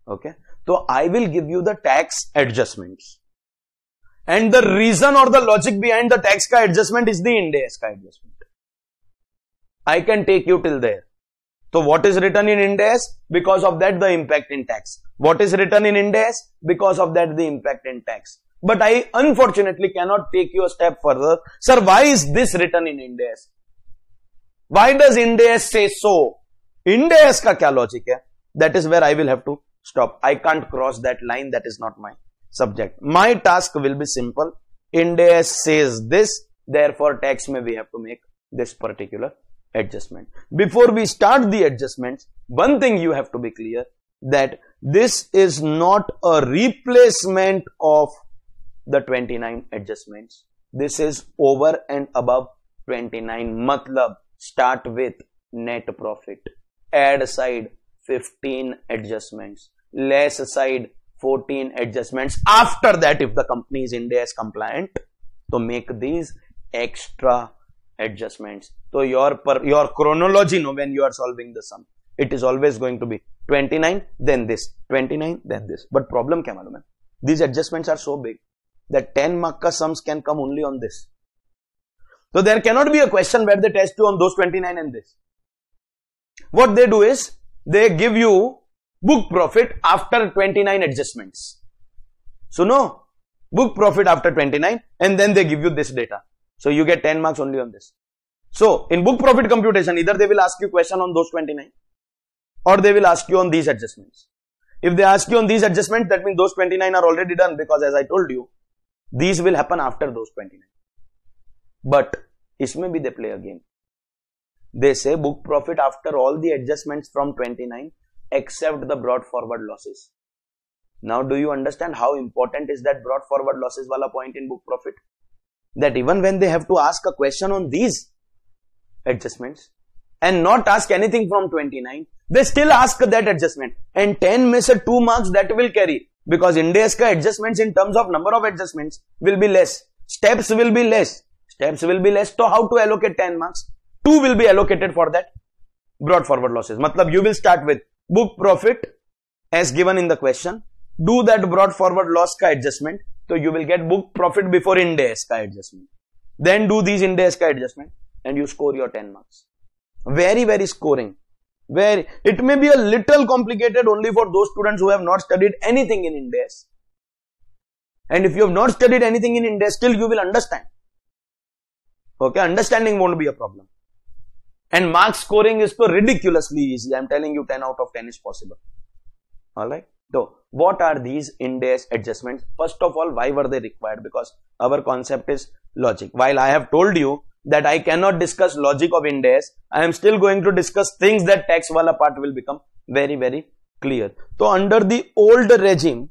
okay तो I will give you the tax adjustment and the reason और the logic behind the tax का adjustment is the Ind AS का adjustment I can take you till there So what is written in Ind AS? Because of that the impact in tax. What is written in Ind AS? Because of that the impact in tax. But I unfortunately cannot take you a step further. Sir, why is this written in Ind AS? Why does Ind AS say so? Ind AS ka kya logic hai? That is where I will have to stop. I can't cross that line. That is not my subject. My task will be simple. Ind AS says this. Therefore, tax may we have to make this particular adjustment. Before we start the adjustments, one thing you have to be clear that this is not a replacement of the 29 adjustments. This is over and above 29. Matlab, start with net profit. Add side 15 adjustments. Less side 14 adjustments. After that, if the company is Ind AS compliant, to make these extra adjustments. So your per, your chronology, no, when you are solving the sum, it is always going to be 29, then this, 29, then this. But problem kya malum hai? These adjustments are so big that 10 mark ka sums can come only on this. So there cannot be a question where they test you on those 29 and this. What they do is they give you book profit after 29 adjustments. So no, book profit after 29 and then they give you this data. So you get 10 marks only on this. So in book profit computation, either they will ask you question on those 29 or they will ask you on these adjustments. If they ask you on these adjustments, that means those 29 are already done because as I told you, these will happen after those 29. But इसमें भी they play a game. They say book profit after all the adjustments from 29 except the brought forward losses. Now do you understand how important is that brought forward losses wala point in book profit? That even when they have to ask a question on these adjustments and not ask anything from 29, they still ask that adjustment and 10 miss 2 marks that will carry because Ind AS ka adjustments in terms of number of adjustments will be less. Steps will be less. Steps will be less. So how to allocate 10 marks? 2 will be allocated for that brought forward losses. Matlab you will start with book profit as given in the question. Do that brought forward loss ka adjustment. So you will get book profit before Ind AS ka adjustment. Then do these Ind AS ka adjustment and you score your 10 marks. Very, very scoring where it may be a little complicated only for those students who have not studied anything in Ind AS. And if you have not studied anything in Ind AS, still you will understand. Okay, understanding won't be a problem. And mark scoring is so ridiculously easy. I'm telling you 10 out of 10 is possible. Alright. So, what are these Ind AS adjustments? First of all, why were they required? Because our concept is logic. While I have told you that I cannot discuss logic of Ind AS. I am still going to discuss things that tax wala part will become very, very clear. So under the old regime,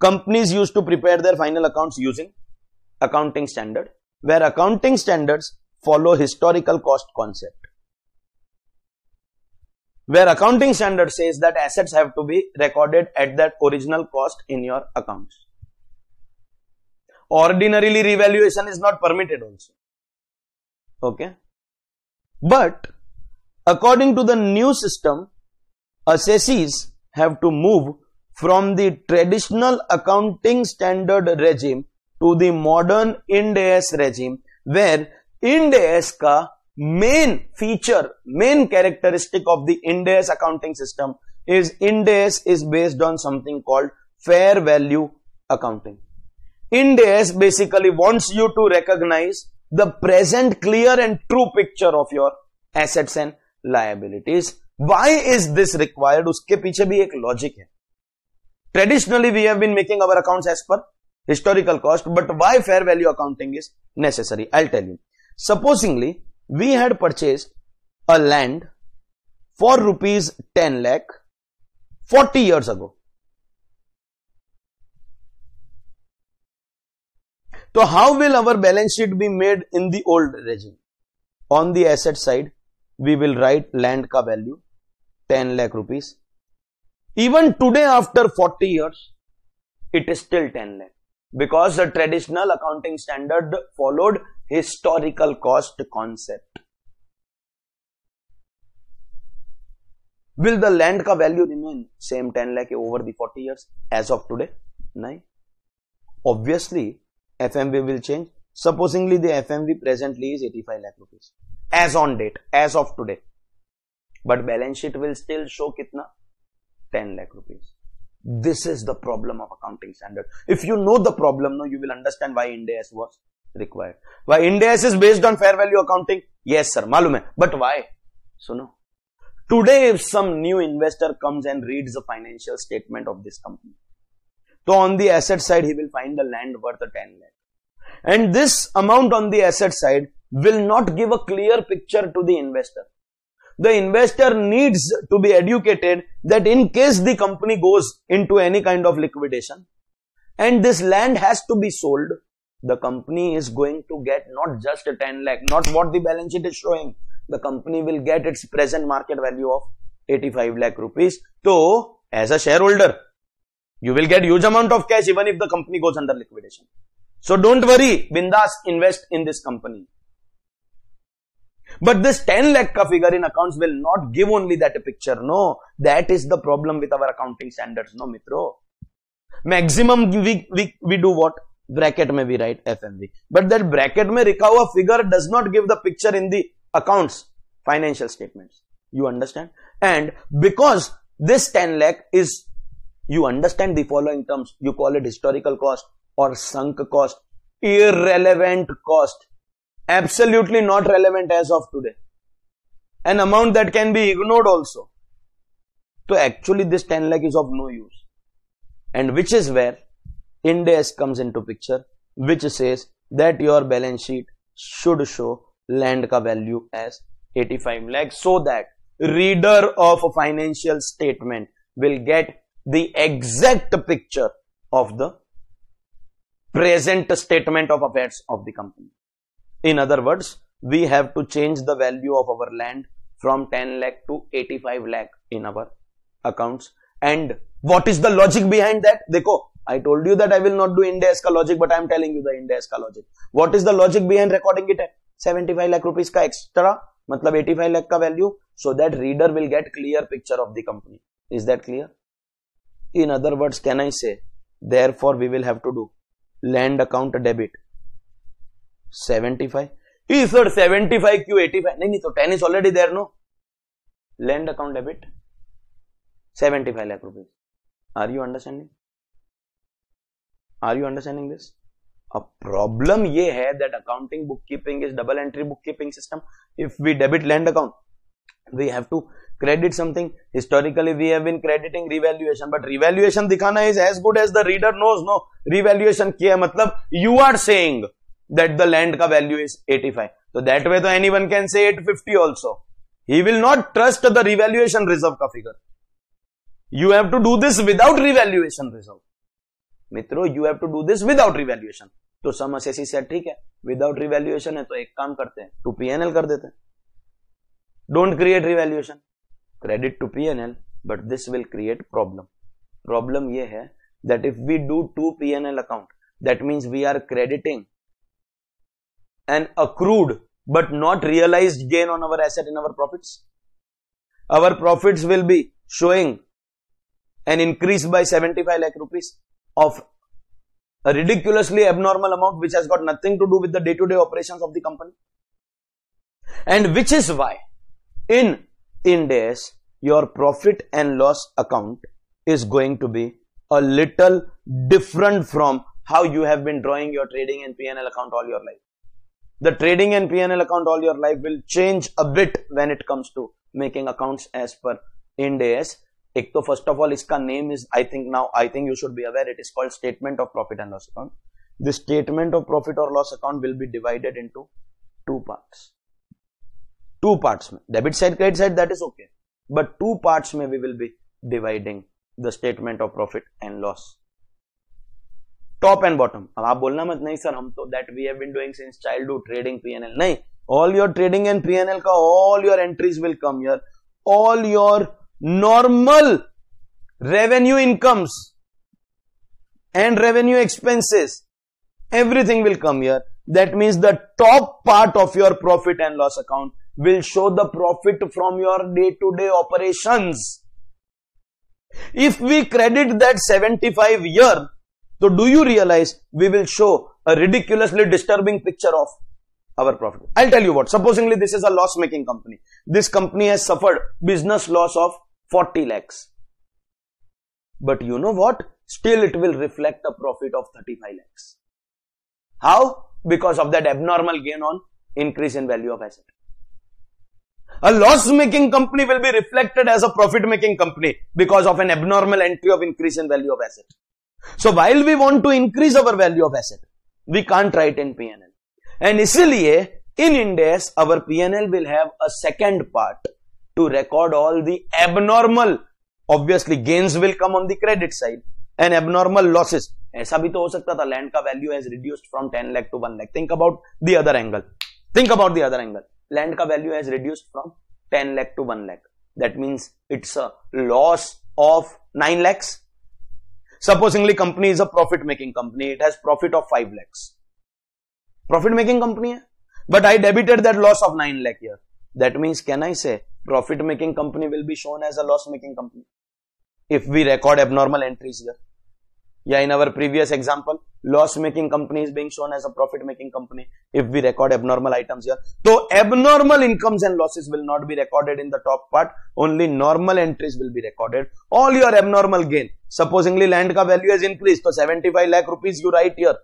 companies used to prepare their final accounts using accounting standard, where accounting standards follow historical cost concept. Where accounting standard says that assets have to be recorded at that original cost in your accounts ordinarily revaluation is not permitted also. Okay. But according to the new system, assessees have to move from the traditional accounting standard regime to the modern Ind AS regime where Ind AS ka main feature, main characteristic of the Ind AS accounting system is Ind AS is based on something called fair value accounting. Ind AS basically wants you to recognize the present clear and true picture of your assets and liabilities. Why is this required? उसके पीछे भी एक logic है. Traditionally, we have been making our accounts as per historical cost, but why fair value accounting is necessary? I'll tell you. Supposingly, we had purchased a land for rupees 10 lakh 40 years ago. So how will our balance sheet be made in the old regime? On the asset side, we will write land value 10 lakh rupees. Even today after 40 years, it is still 10 lakh. because the traditional accounting standard followed historical cost concept. Will the land value remain same 10 lakh over the 40 years as of today? No. Obviously, FMV will change. Supposingly the FMV presently is 85 lakh rupees as on date, as of today. But balance sheet will still show kitna? 10 lakh rupees. This is the problem of accounting standard. If you know the problem, no, you will understand why Ind AS was required. Why Ind AS is based on fair value accounting? Yes, sir, malum. But why? So no. Today, if some new investor comes and reads the financial statement of this company, so on the asset side, he will find the land worth 10 lakh. And this amount on the asset side will not give a clear picture to the investor the investor needs to be educated that in case the company goes into any kind of liquidation and this land has to be sold, the company is going to get not just a 10 lakh, not what the balance sheet is showing. The company will get its present market value of 85 lakh rupees. So, as a shareholder, you will get huge amount of cash even if the company goes under liquidation. So don't worry, Bindas invest in this company. But this 10 lakh ka figure in accounts will not give only that a picture. No, that is the problem with our accounting standards. No, mitro. Maximum we, we, we do what? Bracket may we write FMV. But that bracket may recover figure does not give the picture in the accounts, financial statements. You understand? And because this 10 lakh is, you understand the following terms. You call it historical cost or sunk cost, irrelevant cost absolutely not relevant as of today. An amount that can be ignored also. So actually this 10 lakh is of no use. And which is where Ind comes into picture, which says that your balance sheet should show land ka value as 85 lakhs so that reader of a financial statement will get the exact picture of the present statement of affairs of the company. In other words, we have to change the value of our land from 10 lakh to 85 lakh in our accounts. And what is the logic behind that? Dekho, I told you that I will not do Ind AS ka logic, but I am telling you the Ind AS ka logic. What is the logic behind recording it at 75 lakh rupees ka extra, matlab 85 lakh ka value, so that reader will get clear picture of the company. Is that clear? In other words, can I say, therefore we will have to do land account debit 75 E sir 75 Q eighty नहीं नहीं तो ten is already there no land account debit 75 lakh rupees are you understanding are you understanding this अब problem ये है that accounting bookkeeping is double entry bookkeeping system if we debit land account we have to credit something historically we have been crediting revaluation but revaluation dikhana is as good as the reader knows no revaluation kya matlab you are saying that the land ka value is 85. So that way, so anyone can say 850 also. He will not trust the revaluation reserve ka figure. You have to do this without revaluation reserve. मित्रों you have to do this without revaluation तो सम ठीक है without revaluation है तो एक काम करते हैं टू पीएनएल कर देते हैं don't create revaluation. Credit to pnl but this will create problem. Problem ye hai that if we do two pnl account that means we are crediting an accrued but not realized gain on our asset in our profits. Our profits will be showing an increase by 75 lakh rupees of a ridiculously abnormal amount which has got nothing to do with the day to day operations of the company. And which is why in Ind AS, your profit and loss account is going to be a little different from how you have been drawing your trading and P&L account all your life. The trading and P&L account all your life will change a bit when it comes to making accounts as per Ind AS. एक तो first of is इसका name is I think now I think you should be aware it is called statement of profit and loss account this statement of profit और loss account will two parts two parts में। Debit side credit side that is okay but two parts में we will be dividing the statement of profit and loss top and bottom अब आप बोलना मत, नहीं sir, हम तो that we have been doing since childhood trading PNL नहीं all your trading and PNL का all your entries will come your all your normal revenue incomes and revenue expenses everything will come your that means the top part of your profit and loss account will show the profit from your day to day operations. If we credit that 75 year, so do you realize we will show a ridiculously disturbing picture of our profit. I'll tell you what, supposingly this is a loss making company. This company has suffered business loss of 40 lakhs. But you know what? Still it will reflect a profit of 35 lakhs. How? Because of that abnormal gain on increase in value of asset. A loss making company will be reflected as a profit making company because of an abnormal entry of increase in value of asset. So while we want to increase our value of asset, we can't write in PNL. And इसलिए in Ind AS our PNL will have a second part to record all the abnormal obviously gains will come on the credit side and abnormal losses ऐसा भी तो हो सकता था land का value has reduced from 10 lakh to 1 lakh think about the other angle think about the other angle land का value has reduced from ten lakh to one lakh that means it's a loss of nine lakhs supposingly company is a profit making company it has profit of five lakhs profit making company है but I debited that loss of nine lakh year that means can I say profit making company will be shown as a loss making company if we record abnormal entries here. Yeah, in our previous example, loss making company is being shown as a profit making company if we record abnormal items here. So abnormal incomes and losses will not be recorded in the top part. Only normal entries will be recorded. All your abnormal gain. Supposingly land ka value has increased. So 75 lakh rupees you write here.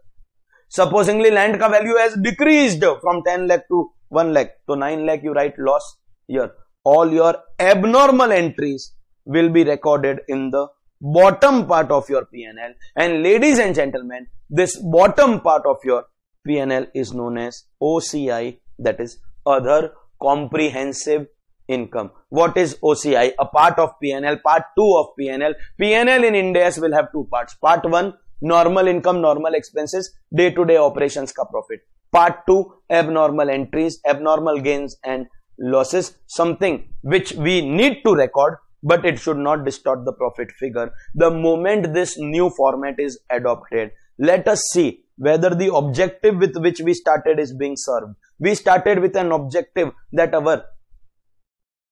Supposingly land ka value has decreased from 10 lakh to 1 lakh. So 9 lakh you write loss here. All your abnormal entries will be recorded in the bottom part of your PNL. And ladies and gentlemen, this bottom part of your PNL is known as OCI that is other comprehensive income. What is OCI? A part of PNL, part 2 of PNL. PNL in India will have two parts. Part 1 normal income, normal expenses, day to day operations ka profit. Part 2, abnormal entries, abnormal gains and losses, something which we need to record, but it should not distort the profit figure. The moment this new format is adopted, let us see whether the objective with which we started is being served. We started with an objective that our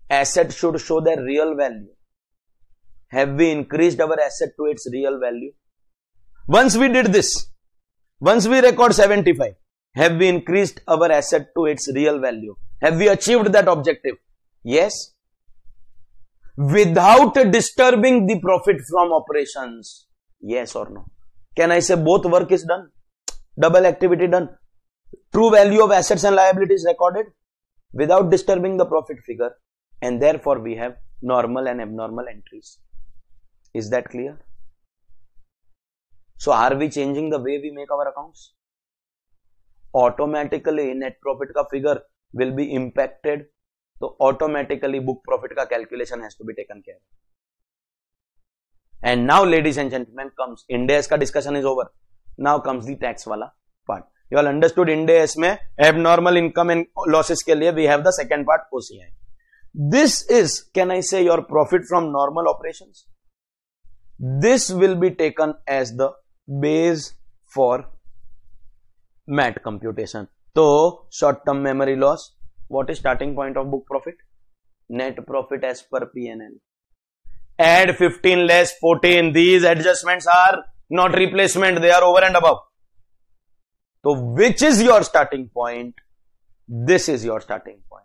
asset should show their real value. Have we increased our asset to its real value? Once we did this, once we record 75, have we increased our asset to its real value? Have we achieved that objective? Yes. Without disturbing the profit from operations. Yes or no? Can I say both work is done? Double activity done. True value of assets and liabilities recorded without disturbing the profit figure and therefore we have normal and abnormal entries. Is that clear? So are we changing the way we make our accounts? Automatically net profit ka figure will be impacted. So automatically book profit ka calculation has to be taken care of. And now ladies and gentlemen comes Ind AS ka discussion is over. Now comes the tax wala part. You all understood Ind AS mein abnormal income and losses ke liye we have the second part OCI. This is can I say your profit from normal operations? This will be taken as the base for MAT computation. So, short-term memory loss, what is starting point of book profit net profit as per pnl add 15 less 14 these adjustments are not replacement they are over and above so which is your starting point this is your starting point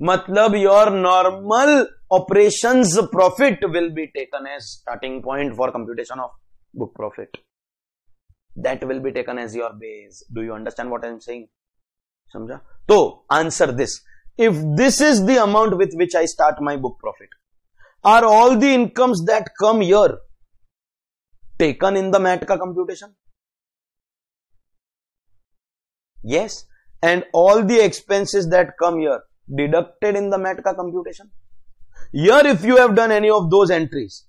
मतलब your normal operation profit will be taken as starting point for computation of book profit that will be taken as your base do you understand what I am saying समझा so answer this if this is the amount with which i start my book profit are all the incomes that come here taken in the mat ka computation yes and all the expenses that come here deducted in the mat ka computation here if you have done any of those entries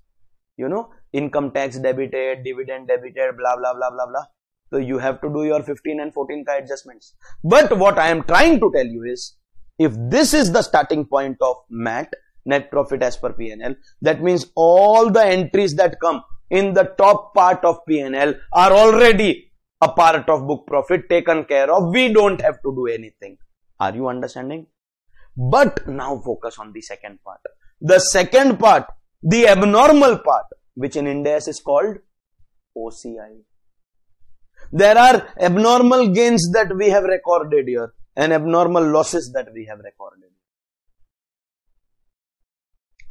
you know income tax debited, dividend debited, blah, blah, blah, blah, blah. So you have to do your 15 and 14 ka adjustments. But what I am trying to tell you is, if this is the starting point of MAT, net profit as per PNL, that means all the entries that come in the top part of P&L are already a part of book profit taken care of. We don't have to do anything. Are you understanding? But now focus on the second part. The second part, the abnormal part, which in Ind AS is called OCI. There are abnormal gains that we have recorded here and abnormal losses that we have recorded.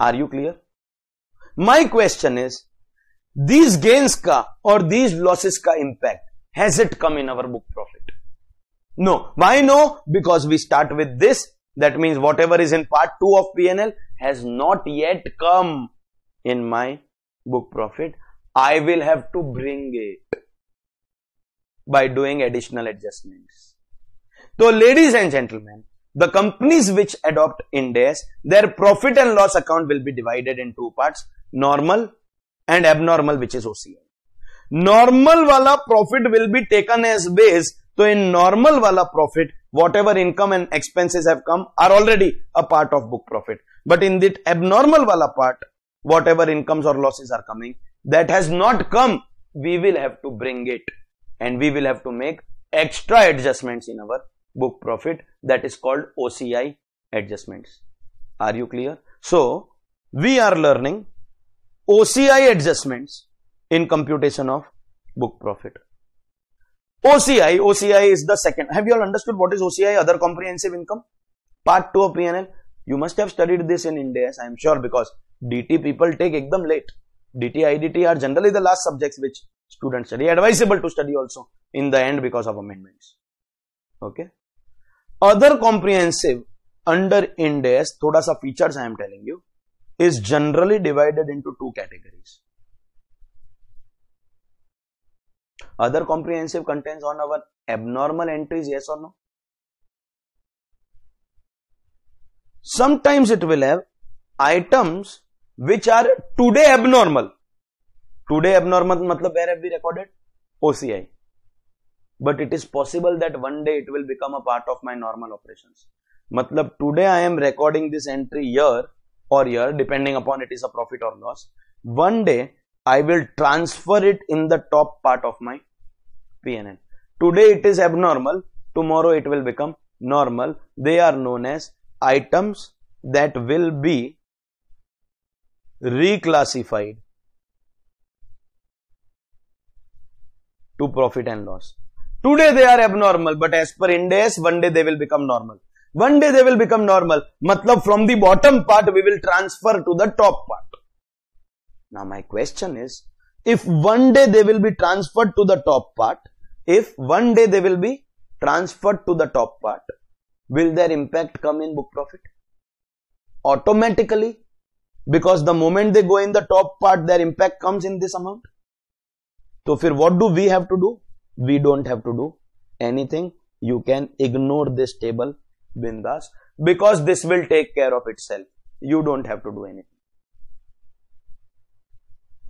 Are you clear? My question is, these gains ka or these losses ka impact, has it come in our book profit? No. Why no? Because we start with this. That means whatever is in part 2 of PNL has not yet come in my book profit. I will have to bring it by doing additional adjustments. So ladies and gentlemen, the companies which adopt Ind AS, their profit and loss account will be divided in two parts, normal and abnormal which is OCI. Normal wala profit will be taken as base. So in normal wala profit, whatever income and expenses have come are already a part of book profit. But in the abnormal wala part, whatever incomes or losses are coming, that has not come, we will have to bring it and we will have to make extra adjustments in our book profit that is called OCI adjustments. Are you clear? So, we are learning OCI adjustments in computation of book profit. OCI, OCI is the second. Have you all understood what is OCI, other comprehensive income? Part 2 of PNL. You must have studied this in Ind AS, I am sure because DT people take ekdam late. DT, IDT are generally the last subjects which students study. Advisable to study also in the end because of amendments. Okay. Other comprehensive under Ind AS, thoda sa features I am telling you, is generally divided into two categories. Other comprehensive contains on our abnormal entries, yes or no? Sometimes it will have items which are today abnormal. Today abnormal matlab where have we recorded? OCI. But it is possible that one day it will become a part of my normal operations. Matlab today I am recording this entry here or here depending upon it is a profit or loss. One day I will transfer it in the top part of my PNL. Today it is abnormal, tomorrow it will become normal. They are known as items that will be reclassified to profit and loss. Today they are abnormal, but as per Ind AS, one day they will become normal. One day they will become normal. Matlab from the bottom part we will transfer to the top part. Now my question is, if one day they will be transferred to the top part, if one day they will be transferred to the top part, will their impact come in book profit? Automatically, because the moment they go in the top part, their impact comes in this amount. So, फिर what do we have to do? We don't have to do anything. You can ignore this table bindas because this will take care of itself. You don't have to do anything.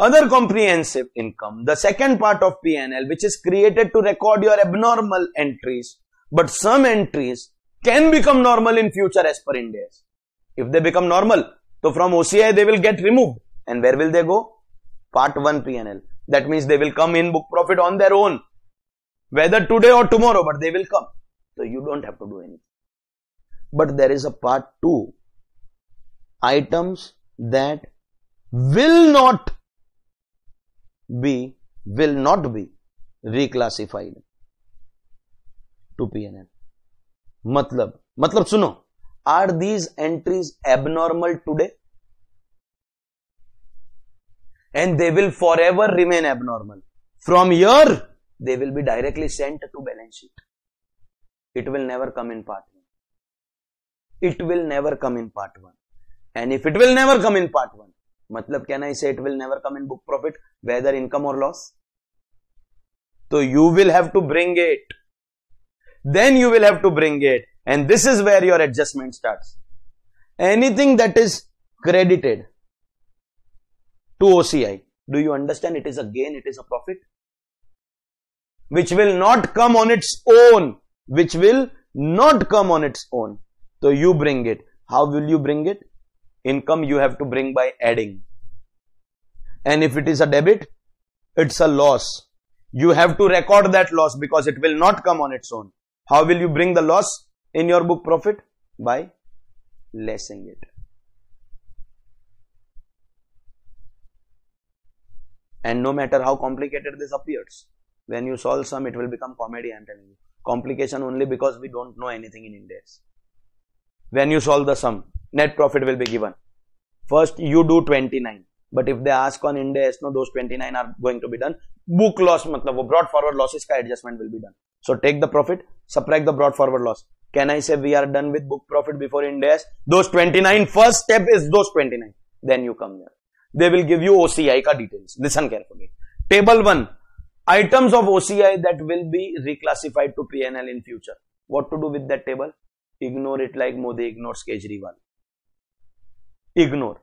Other comprehensive income, the second part of PNL, which is created to record your abnormal entries, but some entries can become normal in future as per Ind AS. If they become normal, so from OCI they will get removed. And where will they go? Part 1 PNL. That means they will come in book profit on their own. Whether today or tomorrow, but they will come. So you don't have to do anything. But there is a part 2. Items that will not be will not be reclassified to PNL. मतलब मतलब सुनो are these entries abnormal today and they will forever remain abnormal. From here, they will be directly sent to balance sheet. It will never come in part 1. It will never come in part 1. And if it will never come in part 1, matlab can I say it will never come in book profit, whether income or loss? So you will have to bring it. Then you will have to bring it. And this is where your adjustment starts. Anything that is credited to OCI do you understand it is a gain it is a profit which will not come on its own which will not come on its own so you bring it how will you bring it income you have to bring by adding and if it is a debit it's a loss. You have to record that loss because it will not come on its own. How will you bring the loss in your book profit? By lessing it. And no matter how complicated this appears, when you solve some, it will become comedy, I'm telling you. Complication only because we don't know anything in Ind AS. When you solve the sum, net profit will be given. First, you do 29. But if they ask on Ind AS, no, those 29 are going to be done. Book loss, matlab, wo brought forward losses ka adjustment will be done. So take the profit, subtract the brought forward loss. Can I say we are done with book profit before Ind AS? Those 29, first step is those 29. Then you come here. They will give you OCI ka details. Listen carefully. Table 1. Items of OCI that will be reclassified to PNL in future. What to do with that table? Ignore it like Modi ignores Kejriwal. Ignore.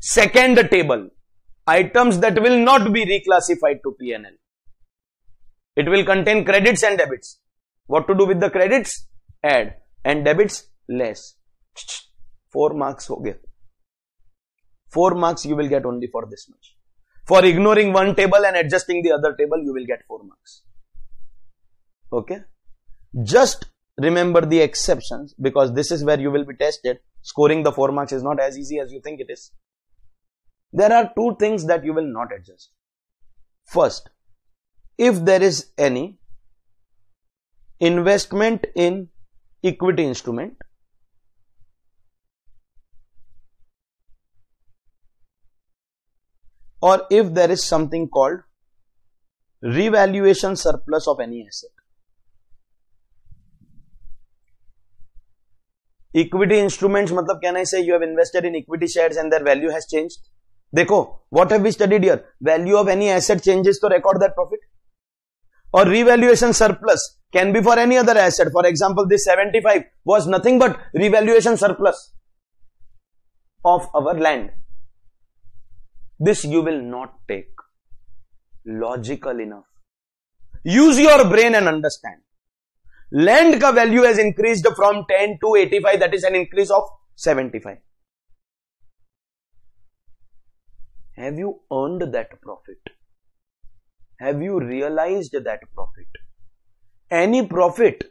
Second table. Items that will not be reclassified to PNL. It will contain credits and debits. What to do with the credits? Add. And debits? Less. 4 marks ho gaya. 4 marks you will get only for this much. For ignoring one table and adjusting the other table, you will get 4 marks. Okay? Just remember the exceptions because this is where you will be tested. Scoring the 4 marks is not as easy as you think it is. There are two things that you will not adjust. First, if there is any investment in equity instrument और if there is something called revaluation surplus of any asset equity instruments मतलब कहना इसे you have invested in equity shares and their value has change देखो what have we studied here value of any asset changes तो record that profit और revaluation surplus can be for any other asset for example this seventy five was nothing but revaluation surplus of our land This you will not take. Logical enough. Use your brain and understand. Land ka value has increased from 10 to 85. That is an increase of 75. Have you earned that profit? Have you realized that profit? Any profit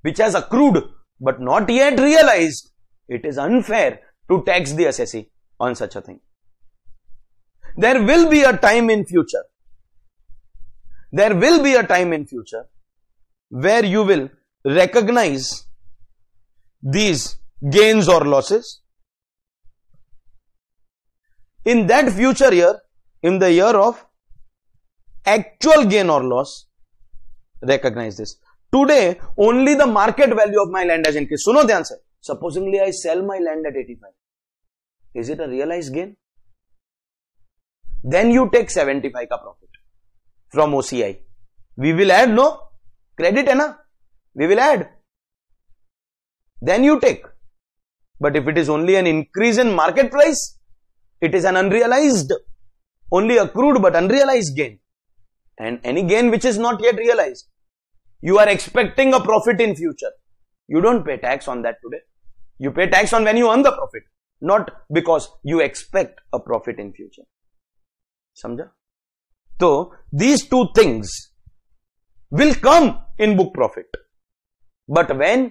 which has accrued but not yet realized, it is unfair to tax the assessee on such a thing. There will be a time in future. There will be a time in future where you will recognize these gains or losses. In that future year, in the year of actual gain or loss, recognize this. Today, only the market value of my land has increased. Suno dhyan se. Supposingly I sell my land at 85. Is it a realized gain? Then you take 75 ka profit from OCI. We will add no credit na? We will add. Then you take. But if it is only an increase in market price, it is an unrealized, only accrued but unrealized gain. And any gain which is not yet realized, you are expecting a profit in future. You don't pay tax on that today. You pay tax on when you earn the profit, not because you expect a profit in future. समझा तो these two things will come in book profit but when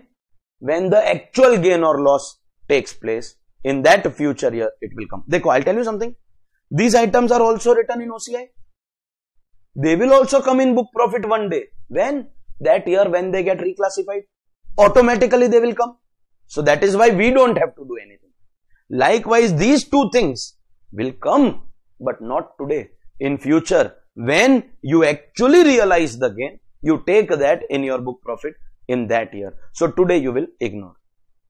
when the actual gain or loss takes place in that future year it will come देखो I'll tell you something these items are also written in OCI they will also come in book profit one day when that year when they get reclassified automatically they will come so that is why we don't have to do anything likewise these two things will come but not today. In future, when you actually realize the gain, you take that in your book profit in that year. So today you will ignore.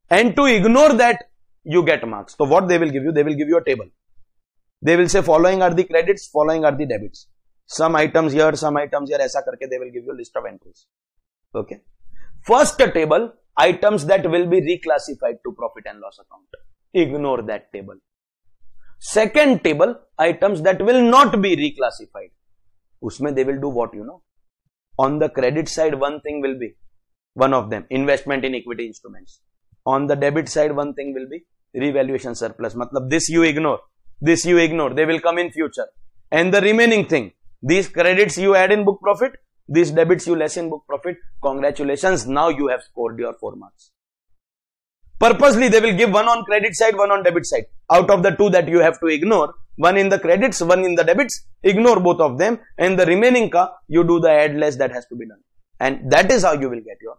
And to ignore that, you get marks. So what they will give you? They will give you a table. They will say following are the credits, following are the debits. Some items here, some items here, aisa karke they will give you a list of entries. Okay. First table, items that will be reclassified to profit and loss account. Ignore that table. Second table, items that will not be reclassified. Usme they will do what you know. On the credit side, one thing will be one of them investment in equity instruments. On the debit side, one thing will be revaluation surplus. Matlab, this you ignore. This you ignore. They will come in future. And the remaining thing, These credits you add in book profit, these debits you less in book profit. Congratulations, now you have scored your 4 marks. Purposely they will give one on credit side, one on debit side. Out of the two that you have to ignore, one in the credits, one in the debits, ignore both of them and the remaining ka, you do the add less that has to be done. And that is how you will get your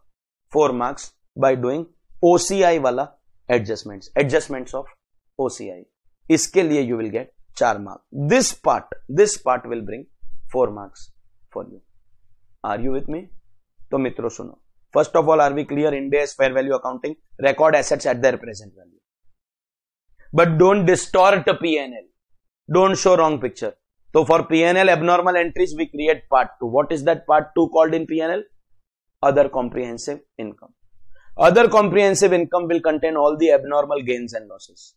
4 marks by doing OCI wala adjustments, adjustments of OCI. इसके लिए you will get 4 marks. This part, this part will bring 4 marks for you. Are you with me? तो मित्रों सुनो First of all, are we clear? Ind AS is fair value accounting. Record assets at their present value. But don't distort PNL. Don't show wrong picture. So for PNL abnormal entries, we create part 2. What is that part 2 called in PNL? Other comprehensive income. Other comprehensive income will contain all the abnormal gains and losses.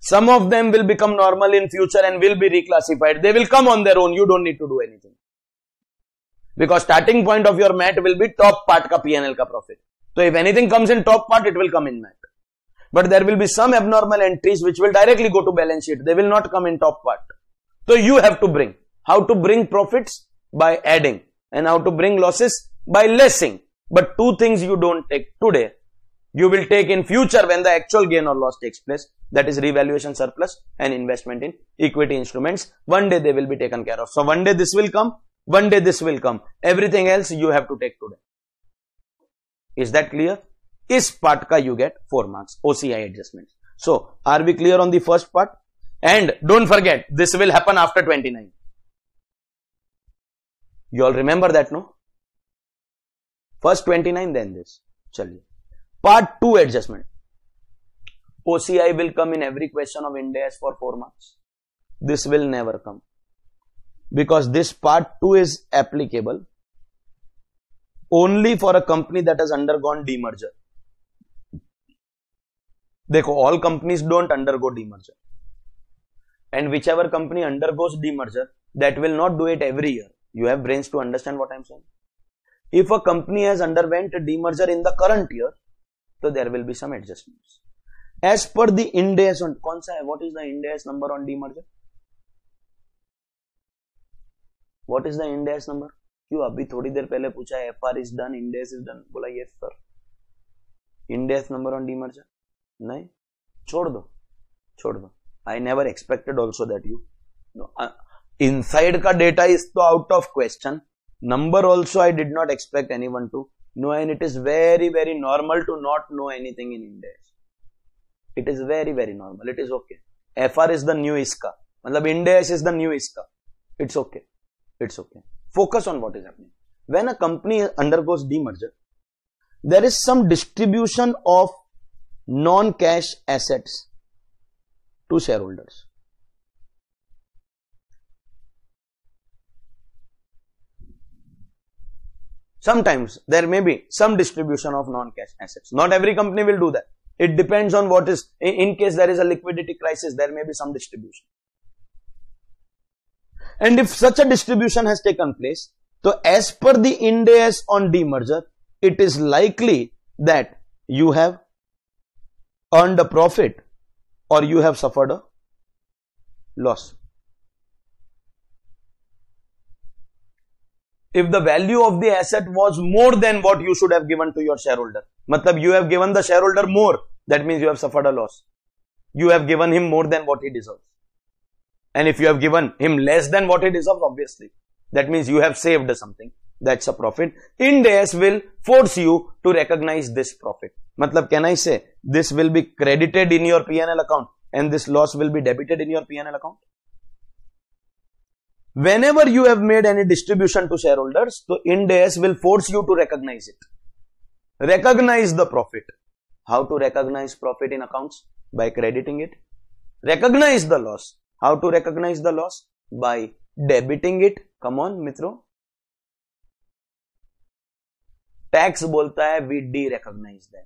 Some of them will become normal in future and will be reclassified. They will come on their own. You don't need to do anything. Because starting point of your mat will be top part ka PNL ka profit. So if anything comes in top part, it will come in mat. But there will be some abnormal entries which will directly go to balance sheet. They will not come in top part. So you have to bring. How to bring profits? By adding. And how to bring losses? By lessing. But two things you don't take today. You will take in future when the actual gain or loss takes place. That is revaluation surplus and investment in equity instruments. One day they will be taken care of. So one day this will come. One day this will come. Everything else you have to take today. Is that clear? Is part ka you get 4 marks. OCI adjustments. So, are we clear on the first part? And don't forget, this will happen after 29. You all remember that, no? First 29, then this. Chaliye. Part 2 adjustment. OCI will come in every question of Ind AS for 4 marks. This will never come because this part 2 is applicable only for a company that has undergone demerger. देखो all companies don't undergo demerger. And whichever company undergoes demerger that will not do it every year. You have brains to understand what i'm saying. If a company has underwent a demerger in the current year so there will be some adjustments. As per the Ind AS on kaun what is the Ind AS number on demerger? What is the इंडेस number क्यों? अभी थोड़ी देर पहले पूछा F R is done इंडेस is done बोला ये sir इंडेस number on demerger नहीं. छोड़ दो. छोड़ दो. I never expected also that you inside का डेटा इज़ तो out of question number also I did not expect anyone to know and it is very very normal to not know anything in Ind AS it is very very normal it is okay F R is the new इसका मतलब इंडेस is the new इसका it's okay okay. It's okay. Focus on what is happening. When a company undergoes demerger, there is some distribution of non-cash assets to shareholders. Sometimes there may be some distribution of non-cash assets. Not every company will do that. It depends on what is, in case there is a liquidity crisis, there may be some distribution. And if such a distribution has taken place, so as per the Ind AS on demerger, it is likely that you have earned a profit or you have suffered a loss. If the value of the asset was more than what you should have given to your shareholder, matlab you have given the shareholder more, that means you have suffered a loss. You have given him more than what he deserves. And if you have given him less than what he deserves, obviously, that means you have saved something. That's a profit. Ind AS will force you to recognize this profit. Matlab, can I say this will be credited in your PNL account and this loss will be debited in your PNL account? Whenever you have made any distribution to shareholders, so Ind AS will force you to recognize it. Recognize the profit. How to recognize profit in accounts? By crediting it. Recognize the loss How to recognize the loss? By debiting it. Come on, mitro. Tax बोलता है we D recognise them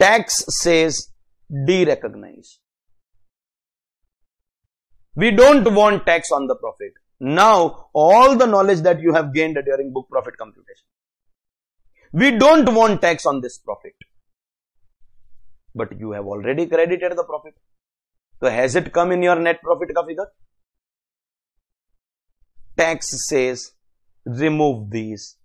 tax says D recognise we don't want tax on the profit. Now, all the knowledge that you have gained during book profit computation, we don't want tax on this profit but you have already credited the profit. So has it come in your net profit ka figure? tax says remove these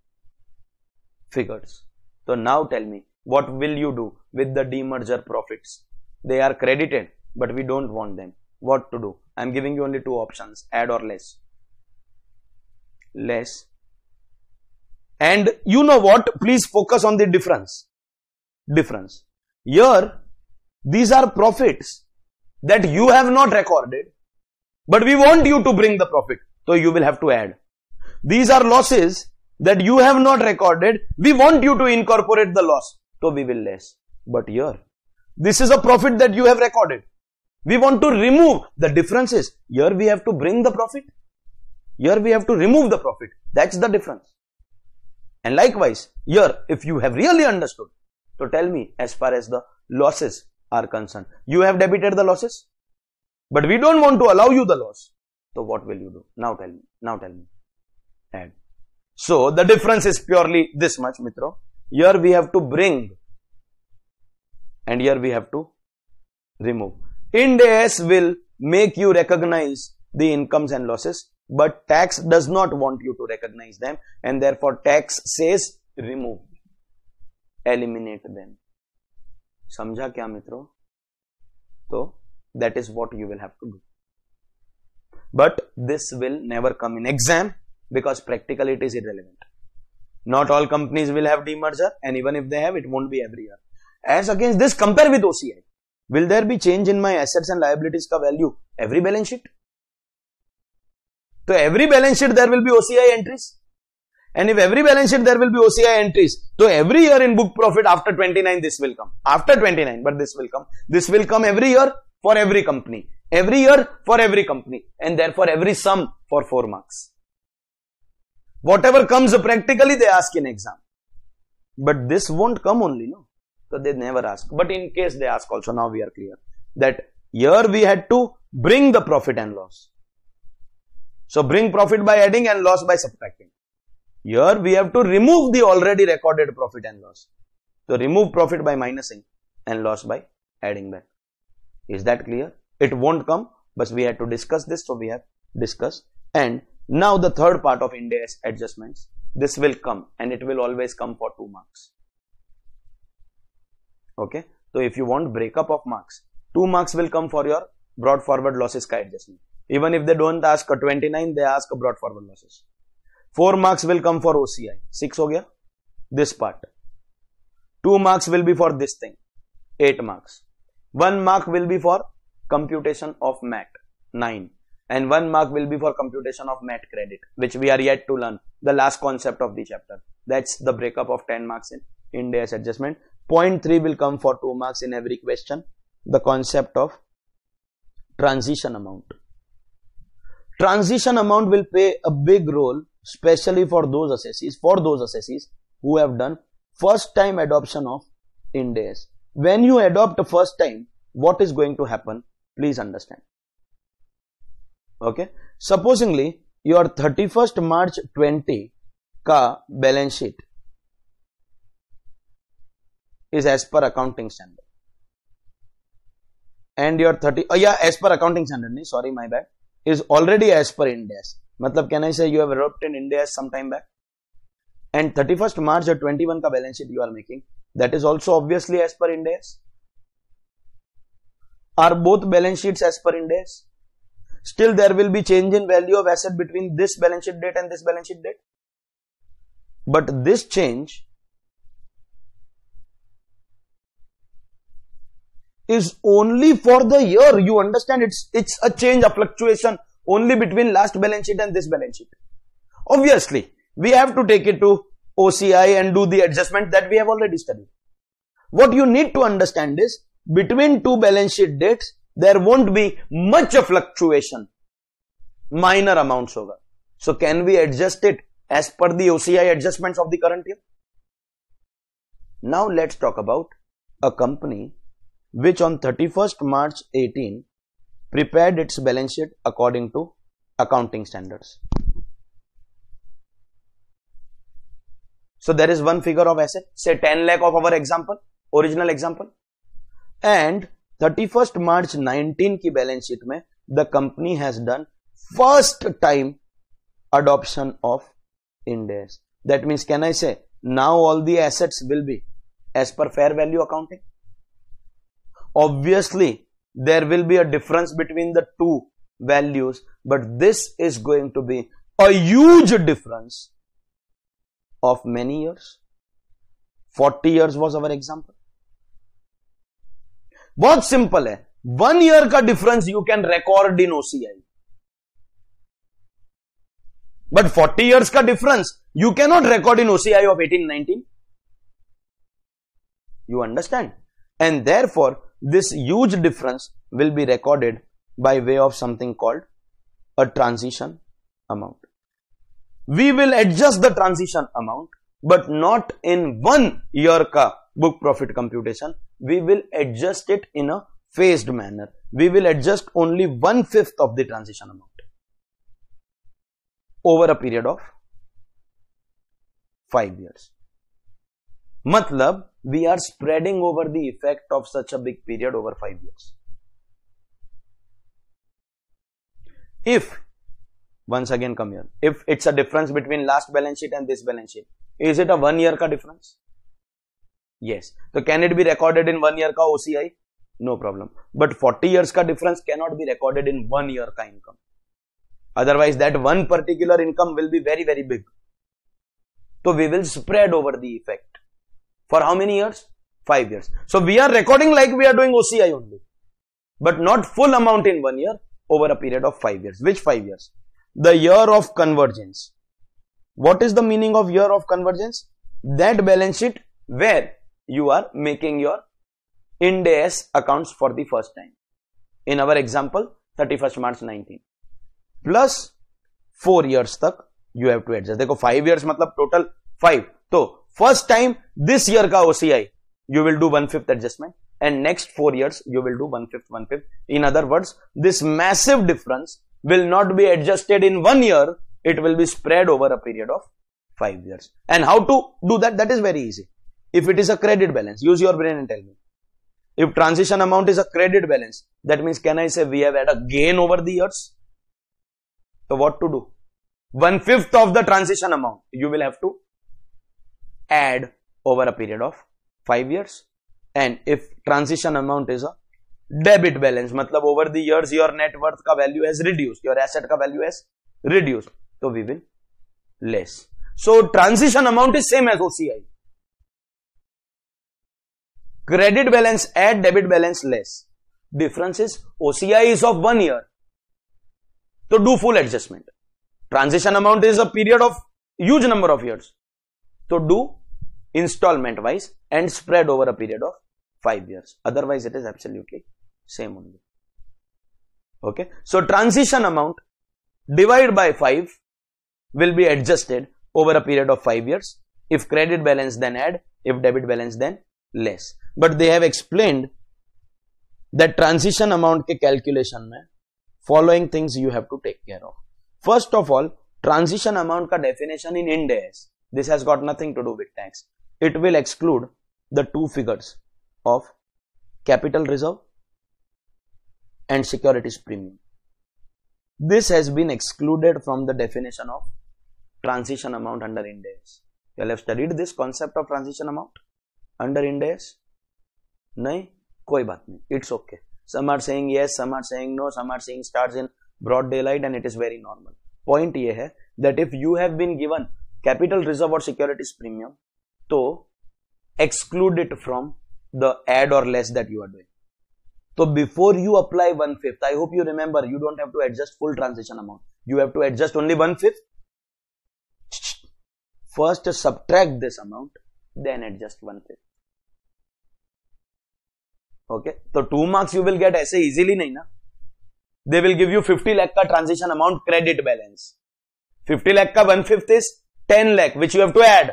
figures. So now tell me, what will you do with the demerger profits? They are credited, but we don't want them. What to do? I am giving you only two options, add or less. Less. And you know what? Please focus on the difference. Difference. Here, these are profits that you have not recorded, but we want you to bring the profit. So you will have to add. These are losses that you have not recorded. We want you to incorporate the loss. So we will less. But here, this is a profit that you have recorded. We want to remove the differences. Here we have to bring the profit. Here we have to remove the profit. That's the difference. And likewise, here, if you have really understood, so tell me, as far as the losses are concerned, you have debited the losses, but we don't want to allow you the loss. So what will you do? Now tell me. Now tell me. Add. So the difference is purely this much, Mitro. Here we have to bring and here we have to remove. Ind AS will make you recognize the incomes and losses, but tax does not want you to recognize them and therefore tax says remove, eliminate them समझा क्या मित्रों? तो that is what you will have to do but this will never come in exam because practical it is irrelevant not all companies will have demerger and even if they have it won't be every year as against this compare with OCI will there be change in my assets and liabilities का value every balance sheet तो every balance sheet there will be OCI entries And if every balance sheet there will be OCI entries, so every year in book profit after 29 this will come. After 29, but this will come. This will come every year for every company. Every year for every company. And therefore every sum for 4 marks. Whatever comes practically, they ask in exam. But this won't come only, no. So they never ask. But in case they ask also, now we are clear that here we had to bring the profit and loss. So bring profit by adding and loss by subtracting. Here we have to remove the already recorded profit and loss. So remove profit by minusing and loss by adding back. Is that clear? It won't come, but we had to discuss this, so we have discussed. And now the third part of Ind AS adjustments, this will come and it will always come for 2 marks. Okay. So if you want breakup of marks, 2 marks will come for your brought forward losses ka adjustment. Even if they don't ask a 29, they ask a brought forward losses. 4 marks will come for OCI. 6 ho gaya? This part. 2 marks will be for this thing. 8 marks. 1 mark will be for computation of MAT. 9 and one mark will be for computation of MAT credit, which we are yet to learn. The last concept of the chapter. That's the breakup of 10 marks in Ind AS adjustment. Point 3 will come for 2 marks in every question. The concept of transition amount. Transition amount will play a big role, especially for those assessees, for those assessees who have done first time adoption of Ind AS. When you adopt first time, what is going to happen? Please understand okay supposingly your 31st march 20 ka balance sheet is as per accounting standard and your 30 oh yeah as per accounting standard sorry my bad is already as per Ind AS matlab can i say you have adopted Ind AS some time back. And 31st march 21 ka balance sheet you are making. That is also obviously as per Ind AS are both balance sheets as per Ind AS still there will be change in value of asset between this balance sheet date and this balance sheet date. But this change is only for the year. You understand? It's, it's a change, a fluctuation only between last balance sheet and this balance sheet. Obviously, we have to take it to OCI and do the adjustment that we have already studied. What you need to understand is between two balance sheet dates, there won't be much of fluctuation. Minor amounts over. So can we adjust it as per the OCI adjustments of the current year? Now let's talk about a company which on 31st March 18 prepared its balance sheet according to accounting standards. So, there is one figure of asset say 10 lakh of our example original example. And 31st March 19 ki balance sheet में the company has done first time adoption of Ind AS that means can I say now all the assets will be as per fair value accounting? Obviously there will be a difference between the two values, but this is going to be a huge difference of many years. 40 years was our example. बहुत simple है one year का difference you can record in OCI but forty years का difference you cannot record in OCI of eighteen nineteen you understand and therefore this huge difference will be recorded by way of something called a transition amount we will adjust the transition amount but not in one year ka book profit computation we will adjust it in a phased manner. We will adjust only one fifth of the transition amount over a period of five years. Matlab, we are spreading over the effect of such a big period over five years. If, once again come here, if it's a difference between last balance sheet and this balance sheet, is it a one year ka difference? Yes. So can it be recorded in one year ka OCI? No problem. But 40 years ka difference cannot be recorded in one year ka income. Otherwise that one particular income will be very, very big. So we will spread over the effect for how many years? 5 years. So we are recording like we are doing OCI only, but not full amount in 1 year over a period of 5 years. Which 5 years? The year of convergence. What is the meaning of year of convergence? That balance sheet where you are making your Ind AS accounts for the first time. In our example, 31st March 19. Plus 4 years tak you have to adjust. देखो 5 years मतलब total 5. So first time this year का OCI you will do one fifth adjustment and next 4 years you will do one fifth one fifth. In other words, this massive difference will not be adjusted in one year. It will be spread over a period of 5 years. And how to do that? That is very easy. If it is a credit balance, use your brain and tell me. If transition amount is a credit balance, that means can I say we have had a gain over the years? So what to do? One fifth of the transition amount you will have to add over a period of five years. And if transition amount is a debit balance, matlab over the years your net worth ka value has reduced, your asset ka value has reduced. So we will less. So transition amount is same as OCI. Credit balance add, debit balance less. Difference is OCI is of one year. So do full adjustment. Transition amount is a period of huge number of years. So do installment wise and spread over a period of 5 years. Otherwise it is absolutely same only. Okay? So transition amount divided by 5 will be adjusted over a period of 5 years. If credit balance then add. If debit balance then less. But they have explained that transition amount ke calculation mein following things you have to take care of. First of all transition amount ka definition in ind AS this has got nothing to do with tax it will exclude the two figures of capital reserve and securities premium. This has been excluded from the definition of transition amount under Ind AS. You have studied this concept of transition amount under Ind AS. Nay, koi baat. It's okay. Some are saying yes, some are saying no, some are saying starts in broad daylight and it is very normal. Point ye that if you have been given capital reserve or securities premium, तो exclude it from the add और less that you are doing तो before you apply one fifth I hope you remember you don't have to adjust full transaction amount you have to adjust only one fifth first subtract this amount then adjust one fifth okay तो two marks you will get ऐसे easily नहीं ना? They will give you fifty lakh का transaction amount credit balance fifty lakh का one fifth is ten lakh which you have to add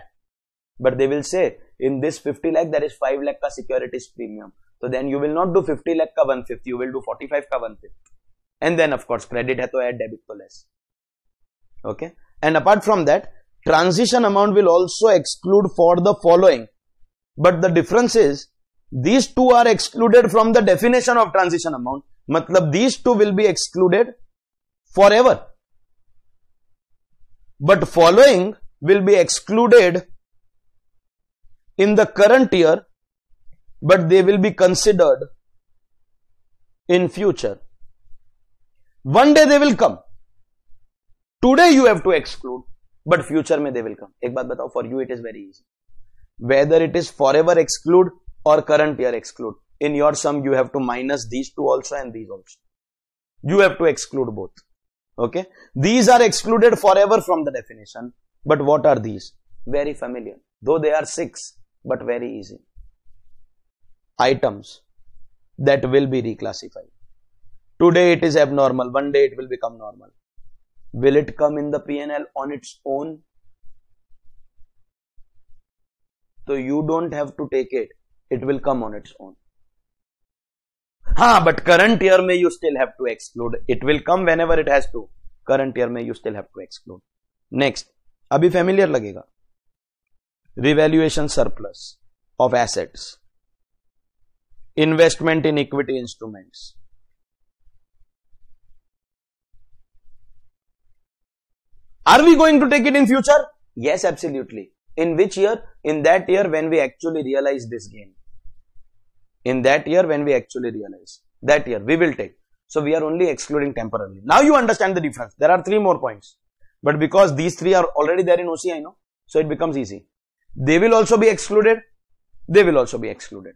but they will say in this 50 lakh there is 5 lakh ka securities premium. So then you will not do 50 lakh ka 150 you will do 45 ka 150 and then of course credit hai to add debit to less. Okay? And apart from that transition amount will also exclude for the following. But the difference is these two are excluded from the definition of transition amount. Matlab these two will be excluded forever. But following will be excluded in the current year but they will be considered in future. One day they will come. Today you have to exclude but future may they will come. Ek baat batao for you it is very easy. Whether it is forever exclude or current year exclude in your sum you have to minus these two also and these also. You have to exclude both. Okay? These are excluded forever from the definition but what are these? Very familiar. Though they are six but very easy items that will be reclassified today it is abnormal one day it will become normal will it come in the pnl on its own so you don't have to take it it will come on its own हाँ but current year may you still have to exclude it will come whenever it has to current year may you still have to exclude next अभी familiar लगेगा revaluation surplus of assets investment in equity instruments. Are we going to take it in future? Yes absolutely. In which year? In that year when we actually realize this gain. In that year when we actually realize. That year we will take. So we are only excluding temporarily. Now you understand the difference. There are three more points. But because these three are already there in OCI know, so it becomes easy they will also be excluded they will also be excluded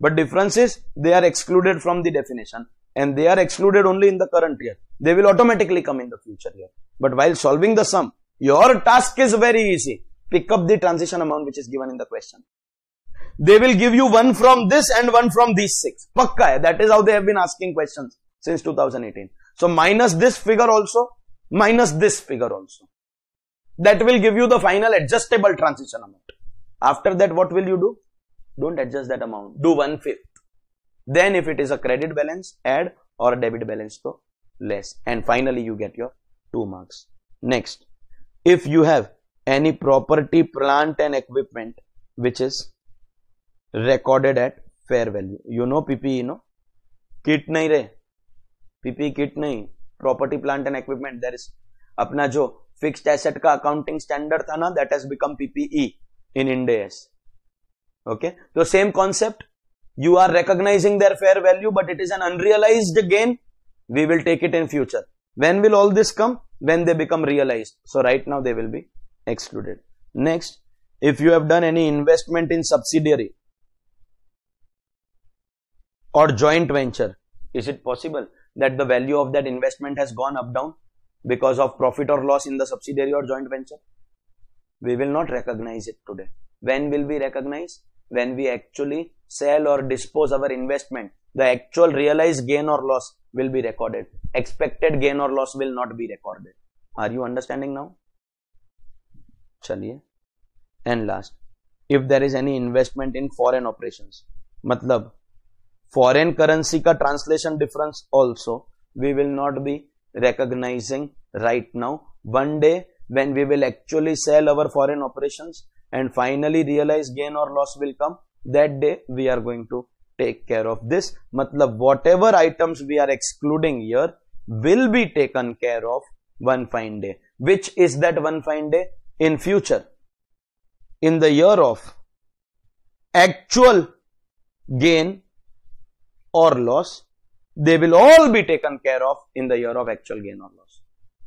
but difference is they are excluded from the definition and they are excluded only in the current year they will automatically come in the future year but while solving the sum your task is very easy pick up the transition amount which is given in the question they will give you one from this and one from these six. Pakka hai. That is how they have been asking questions since 2018. So minus this figure also, minus this figure also. That will give you the final adjustable transition amount. After that, what will you do? Don't adjust that amount. Do one fifth. Then if it is a credit balance, add or debit balance to less. And finally, you get your two marks. Next, if you have any property, plant and equipment, which is recorded at fair value you know PPE no kit nahi re PPE kit nahi property plant and equipment there is अपना जो fixed asset का accounting standard था ना that has become PPE in Ind AS. Okay, so same concept. You are recognizing their fair value, but it is an unrealized gain. We will take it in future. When will all this come? When they become realized. So right now they will be excluded. Next, if you have done any investment in subsidiary or joint venture, is it possible that the value of that investment has gone up down because of profit or loss in the subsidiary or joint venture? We will not recognize it today. When will we recognize? When we actually sell or dispose our investment the actual realized gain or loss will be recorded. Expected gain or loss will not be recorded. Are you understanding now? Chaliye. And last if there is any investment in foreign operations matlab foreign currency ka translation difference also we will not be recognizing right now. One day when we will actually sell our foreign operations and finally realize gain or loss will come that day we are going to take care of this. Matlab whatever items we are excluding here will be taken care of one fine day. Which is that one fine day? In future in the year of actual gain or loss, they will all be taken care of in the year of actual gain or loss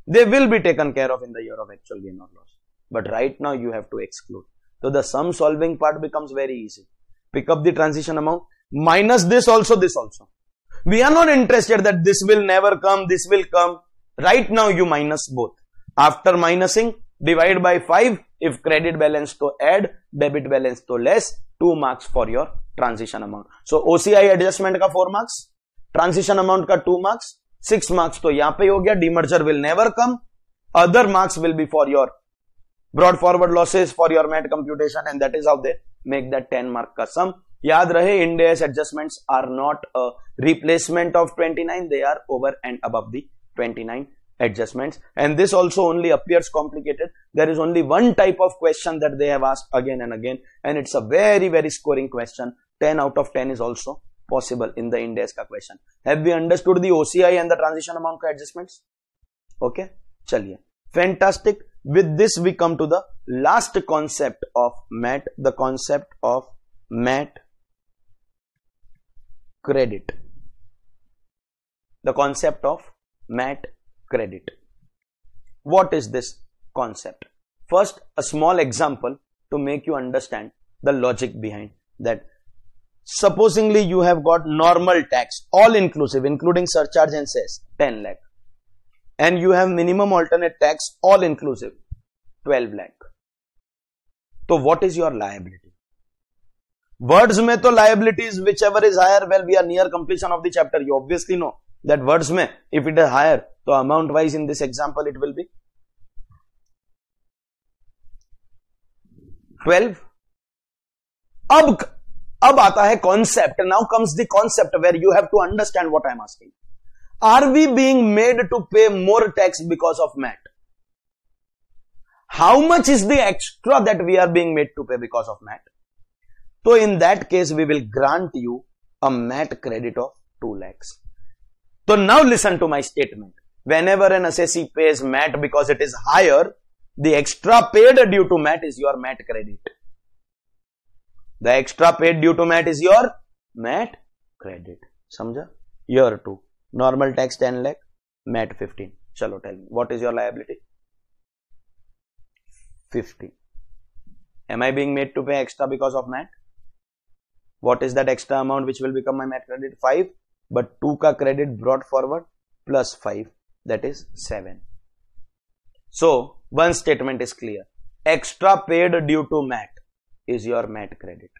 they will be taken care of in the year of actual gain or loss. But right now you have to exclude. So the sum solving part becomes very easy. Pick up the transition amount. Minus this also this also. We are not interested that this will never come this will come. Right now you minus both. After minusing divide by 5 if credit balance to add debit balance to less 2 marks for your transition amount. So oci adjustment ka 4 marks. Transition amount ka 2 marks. Six marks तो यहाँ पे हो गया demerger will never come other marks will be for your brought forward losses for your MAT computation and that is how they make that ten mark का sum याद रहे Ind AS adjustments are not a replacement of 29 they are over and above the 29 adjustments and this also only appears complicated there is only one type of question that they have asked again and again and it's a very very scoring question 10 out of 10 is also possible in the index question have we understood the oci and the transition amount adjustments okay chaliye fantastic with this we come to the last concept of MAT, the concept of MAT credit. The concept of MAT credit. What is this concept? First, a small example to make you understand the logic behind that. Supposingly you have got normal tax, all inclusive, including surcharge and cess, 10 lakh. And you have minimum alternate tax, all inclusive, 12 lakh. So what is your liability? Words mein to liabilities, whichever is higher, well, we are near completion of the chapter. You obviously know that words mein, if it is higher, so amount wise in this example, it will be 12 अब अब आता है concept now comes the concept where you have to understand what I am asking are we being made to pay more tax because of MAT how much is the extra that we are being made to pay because of MAT तो in that case we will grant you a MAT credit of two lakhs तो now listen to my statement whenever an assessee pays MAT because it is higher, the extra paid due to MAT is your MAT credit. The extra paid due to MAT is your MAT credit. Samja, Year 2. Normal tax 10 lakh, MAT 15. Chalo tell me, what is your liability? 50. Am I being made to pay extra because of MAT? What is that extra amount which will become my MAT credit? 5. But 2 ka credit brought forward plus 5 that is 7. So, one statement is clear. Extra paid due to MAT is your MAT credit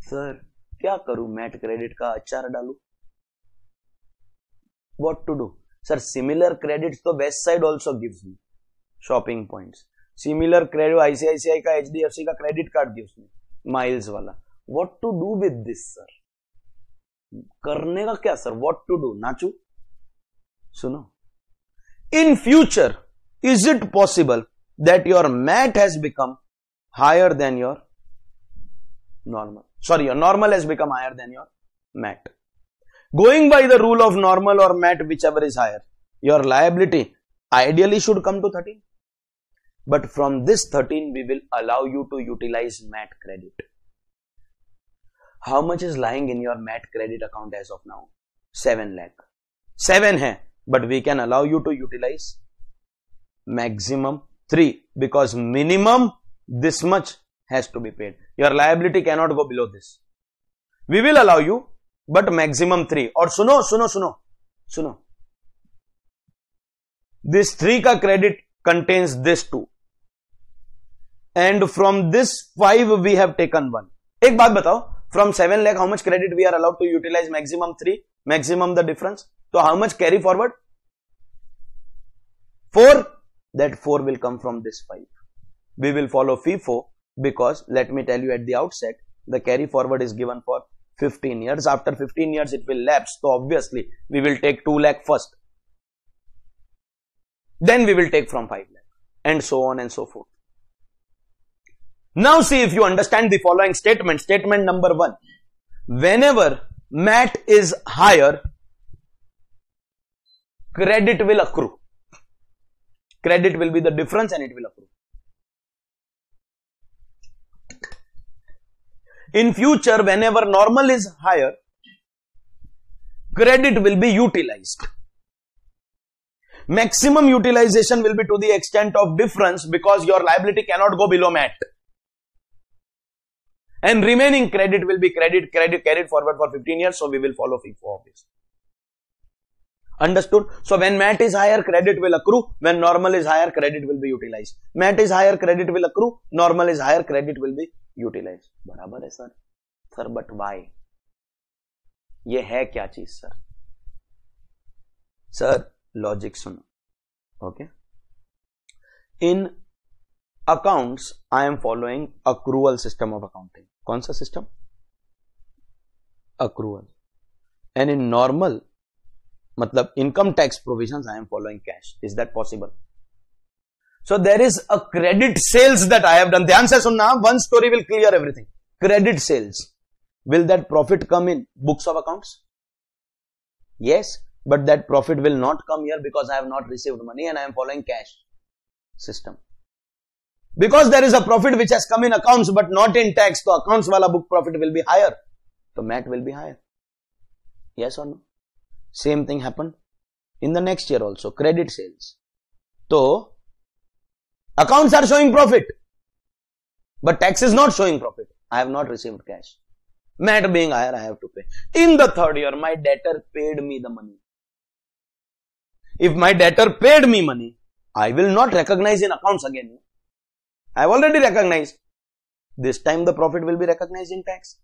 sir क्या करूँ? MAT credit का अचार डालू? What to do sir similar credit तो Westside also gives me shopping points similar credit ICICI का H D F C का credit card gives me miles वाला. What to do with this sir करने का क्या सर वॉट टू डू नाचू? सुनो. In future is it possible that your MAT has become higher than your normal. Sorry, your normal has become higher than your MAT. Going by the rule of normal or MAT, whichever is higher, your liability ideally should come to 13. But from this 13, we will allow you to utilize MAT credit. How much is lying in your MAT credit account as of now? 7 lakh. 7 hai, but we can allow you to utilize maximum 3 because minimum this much has to be paid. Your liability cannot go below this. We will allow you, but maximum 3. Or suno, suno, suno, suno. This 3 ka credit contains this 2. And from this 5 we have taken 1. एक बात बताओ from 7 lakh how much credit we are allowed to utilize maximum 3 maximum the difference so how much carry forward 4 that 4 will come from this 5 we will follow FIFO because let me tell you at the outset, the carry forward is given for 15 years. After 15 years, it will lapse. So obviously, we will take 2 lakh first. Then we will take from 5 lakh and so on and so forth. Now see if you understand the following statement. Statement number one. Whenever MAT is higher, credit will accrue. Credit will be the difference and it will accrue. In future, whenever normal is higher, credit will be utilized. Maximum utilization will be to the extent of difference because your liability cannot go below MAT. And remaining credit will be credit, credit carried forward for 15 years. So we will follow FIFO obviously. Understood? So when MAT is higher, credit will accrue. When normal is higher, credit will be utilized. MAT is higher, credit will accrue. Normal is higher, credit will be utilise बराबर है sir sir but why ये है क्या चीज sir sir logic सुनो okay in accounts I am following accrual system of accounting कौन सा system accrual and in normal matlab income tax provisions i am following cash. Is that possible? So there is a credit sales that i have done. dhyan se sunna one story will clear everything. Credit sales. Will that profit come in books of accounts? Yes but that profit will not come here because i have not received money and i am following cash system. Because there is a profit which has come in accounts but not in tax so accounts wala book profit will be higher. So mat will be higher. Yes or no? Same thing happened in the next year also. Credit sales. So accounts are showing profit. But tax is not showing profit. I have not received cash. MAT being higher, I have to pay. In the third year, my debtor paid me the money. If my debtor paid me money, I will not recognize in accounts again. I have already recognized. This time the profit will be recognized in tax.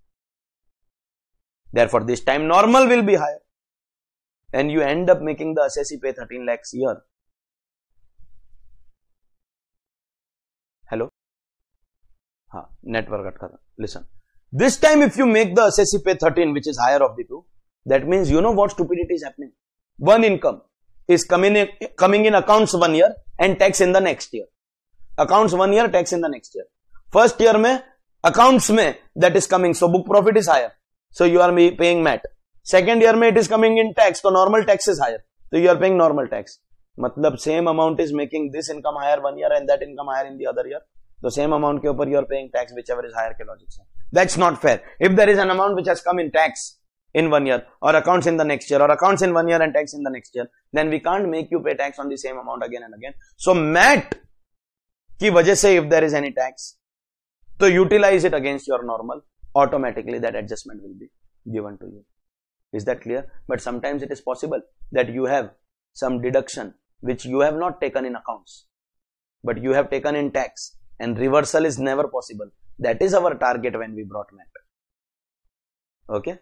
Therefore, this time normal will be higher. And you end up making the assessee pay 13 lakhs a year. Hello? Ha, network atka Listen. This time if you make the assessee pay 13 which is higher of the two, that means you know what stupidity is happening. One income is coming in, coming in accounts one year and tax in the next year. Accounts one year, tax in the next year. First year mein, accounts mein, that is coming. So book profit is higher. So you are paying MAT. Second year में it is coming in tax तो normal tax is higher तो you are paying normal tax मतलब same amount is making this income higher one year and that income higher in the other year तो same amount के ऊपर you are paying tax whichever is higher के logic से. That's not fair if there is an amount which has come in tax in one year और accounts in the next year और accounts in one year and tax in the next year then we can't make you pay tax on the same amount again and again so MAT की वजह से if there is any tax तो utilise it against your normal automatically that adjustment will be given to you Is that clear? But sometimes it is possible that you have some deduction which you have not taken in accounts, but you have taken in tax and reversal is never possible. That is our target when we brought MAT. Okay.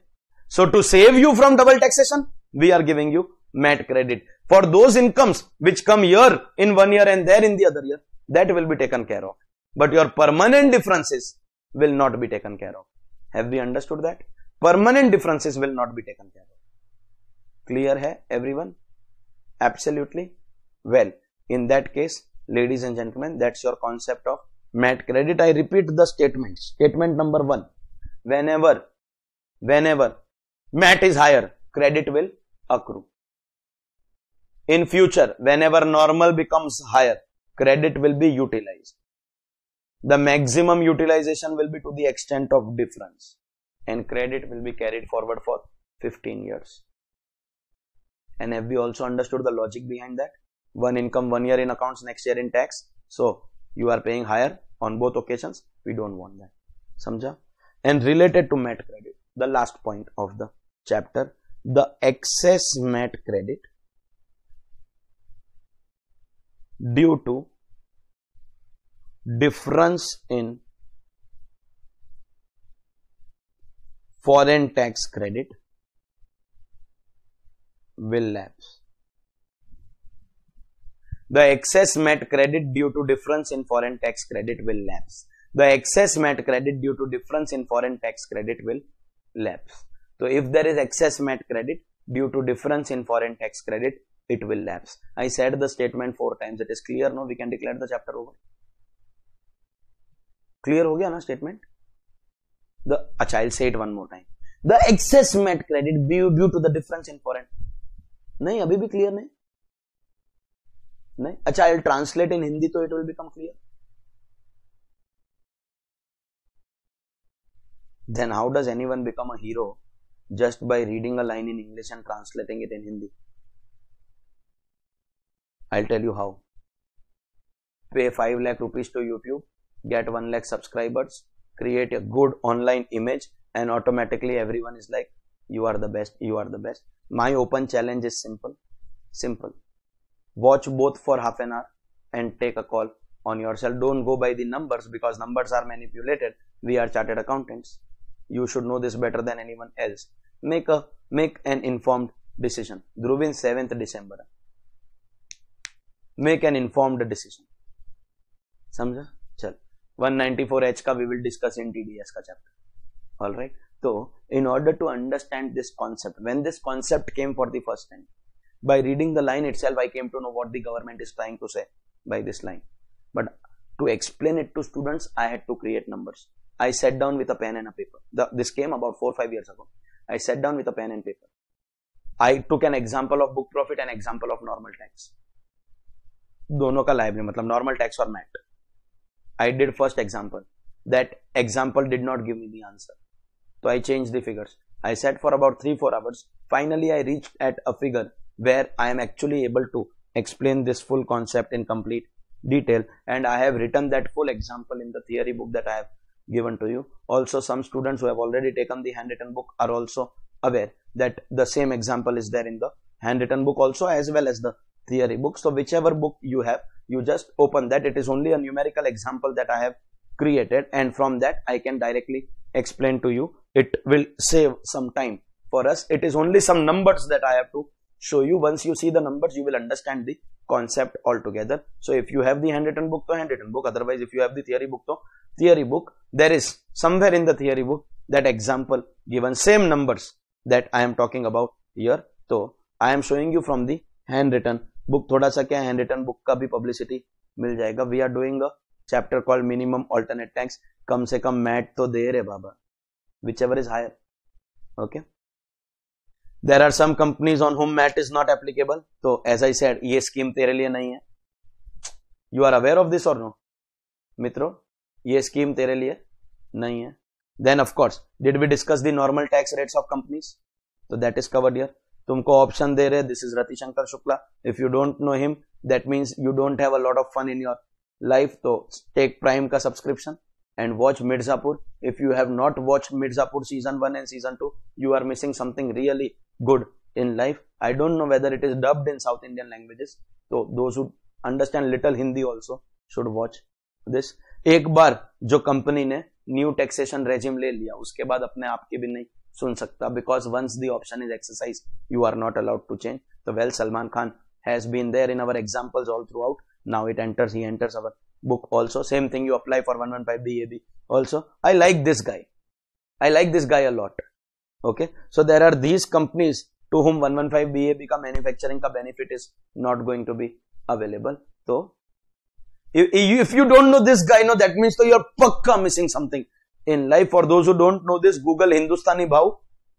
So to save you from double taxation, we are giving you MAT credit. For those incomes which come here in one year and there in the other year, that will be taken care of. But your permanent differences will not be taken care of. Have we understood that? Permanent differences will not be taken care clear है everyone absolutely well in that case ladies and gentleman that's your concept of MAT credit I repeat the statement statement number one whenever whenever MAT is higher credit will accrue in future whenever normal becomes higher credit will be utilise the maximum utilisation will be to the extent of difference and credit will be carried forward for 15 years. And have we also understood the logic behind that? One income, one year in accounts, next year in tax. So, you are paying higher on both occasions. We don't want that. Samjha? And related to MAT credit, the last point of the chapter the excess MAT credit due to difference in foreign tax credit will lapse. The excess MAT credit due to difference in foreign tax credit will lapse. The excess MAT credit due to difference in foreign tax credit will lapse. So if there is excess MAT credit due to difference in foreign tax credit, it will lapse. I said the statement four times. It is clear now. We can declare the chapter over. Clear हो गया ना statement? the acha i'll say it one more time. The excess MAT credit due, due to the difference in foreign. नहीं अभी clear clear नहीं? नहीं? अच्छा I translate in Hindi clear. It will become then how does anyone become a hero just by reading a line in english and translating it in hindi? I'll tell you how. Pay 5 lakh rupees to youtube get 1 lakh subscribers create a good online image and automatically everyone is like you are the best you are the best. My open challenge is simple. Simple. Watch both for half an hour and take a call on yourself. Don't go by the numbers because numbers are manipulated. We are chartered accountants. You should know this better than anyone else. Make a make an informed decision. Dhruvin 7th december. Make an informed decision. Samjha? 194h का we will discuss in TDS का chapter all right so in order to understand this concept when this concept came for the first time by reading the line itself I came to know what the government is trying to say by this line but to explain it to students I had to create numbers I sat down with a pen and a paper. The, this came about four five years ago. I sat down with a pen and paper. I took an example of book profit and example of normal tax. दोनों का liability मतलब normal tax और MAT I did first example. That example did not give me the answer. So I changed the figures. I sat for about 3-4 hours. Finally, I reached at a figure where I am actually able to explain this full concept in complete detail and I have written that full example in the theory book that I have given to you. Also some students who have already taken the handwritten book are also aware that the same example is there in the handwritten book also as well as the theory book. So, whichever book you have, you just open that. It is only a numerical example that I have created and from that I can directly explain to you. It will save some time for us. It is only some numbers that I have to show you. Once you see the numbers, you will understand the concept altogether. So, if you have the handwritten book, to handwritten book. Otherwise, if you have the theory book, to theory book. There is somewhere in the theory book that example given same numbers that I am talking about here. So, I am showing you from the handwritten book. थोड़ा सा क्या handwritten book का भी publicity मिल जाएगा. We are a chapter called minimum alternate tax. कम से कम मैट तो दे रहे बाबा। Whichever is higher okay there are some companies on whom MAT is not applicable तो एज आई सेड ये स्कीम तेरे लिए नहीं है। You are aware of this और नो मित्रों, ये स्कीम तेरे लिए नहीं है। Then of course did we discuss the normal tax rates of companies तो दैट इज़ कवर्ड हियर तुमको ऑप्शन दे रहे this is Ratishankar Shukla if you don't know him that means you don't have lot of fun in your life तो take Prime का subscription and watch Mirzapur if you have not watch Mirzapur season one and season two you are missing something really good in life I don't know whether it is dubbed in South Indian languages तो दो should understand little Hindi also should watch this एक बार जो company ने new taxation regime ले लिया, उसके बाद अपने आप की भी नहीं सुन सकता because once the option is exercise you are not allowed to change तो well Salman Khan has been there in our examples all throughout now it enters he enters our book also same thing you apply for one one five B A B also I like this guy I like this guy a lot okay so there are these companies to whom one one five B A B का manufacturing का benefit is not going to be available तो if you don't know this guy no that means तो you are पक्का missing something in life for those who don't know this google hindustani bhau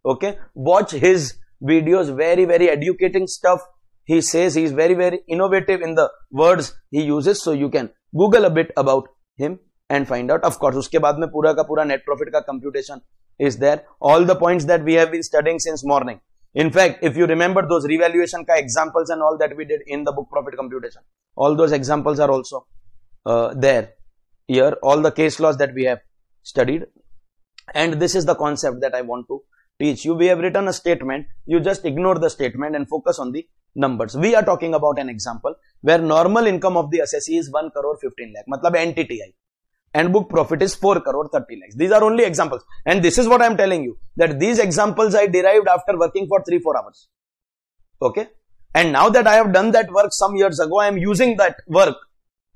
okay watch his videos very very educating stuff he says he is very very innovative in the words he uses so you can Google a bit about him and find out of course उसके बाद में पूरा का पूरा net profit का computation is there all the points that we have been studying since morning in fact if you remember those revaluation ka examples and all that we did in the book profit computation all those examples are also uh, there here all the case laws that we have studied. And this is the concept that i want to teach you. We have written a statement. You just ignore the statement and focus on the numbers. We are talking about an example where normal income of the assessee is 1 crore 15 lakh matlab NTTI and book profit is 4 crore 30 lakhs. These are only examples. And this is what I am telling you that these examples I derived after working for 3-4 hours. Okay? And now that I have done that work some years ago I am using that work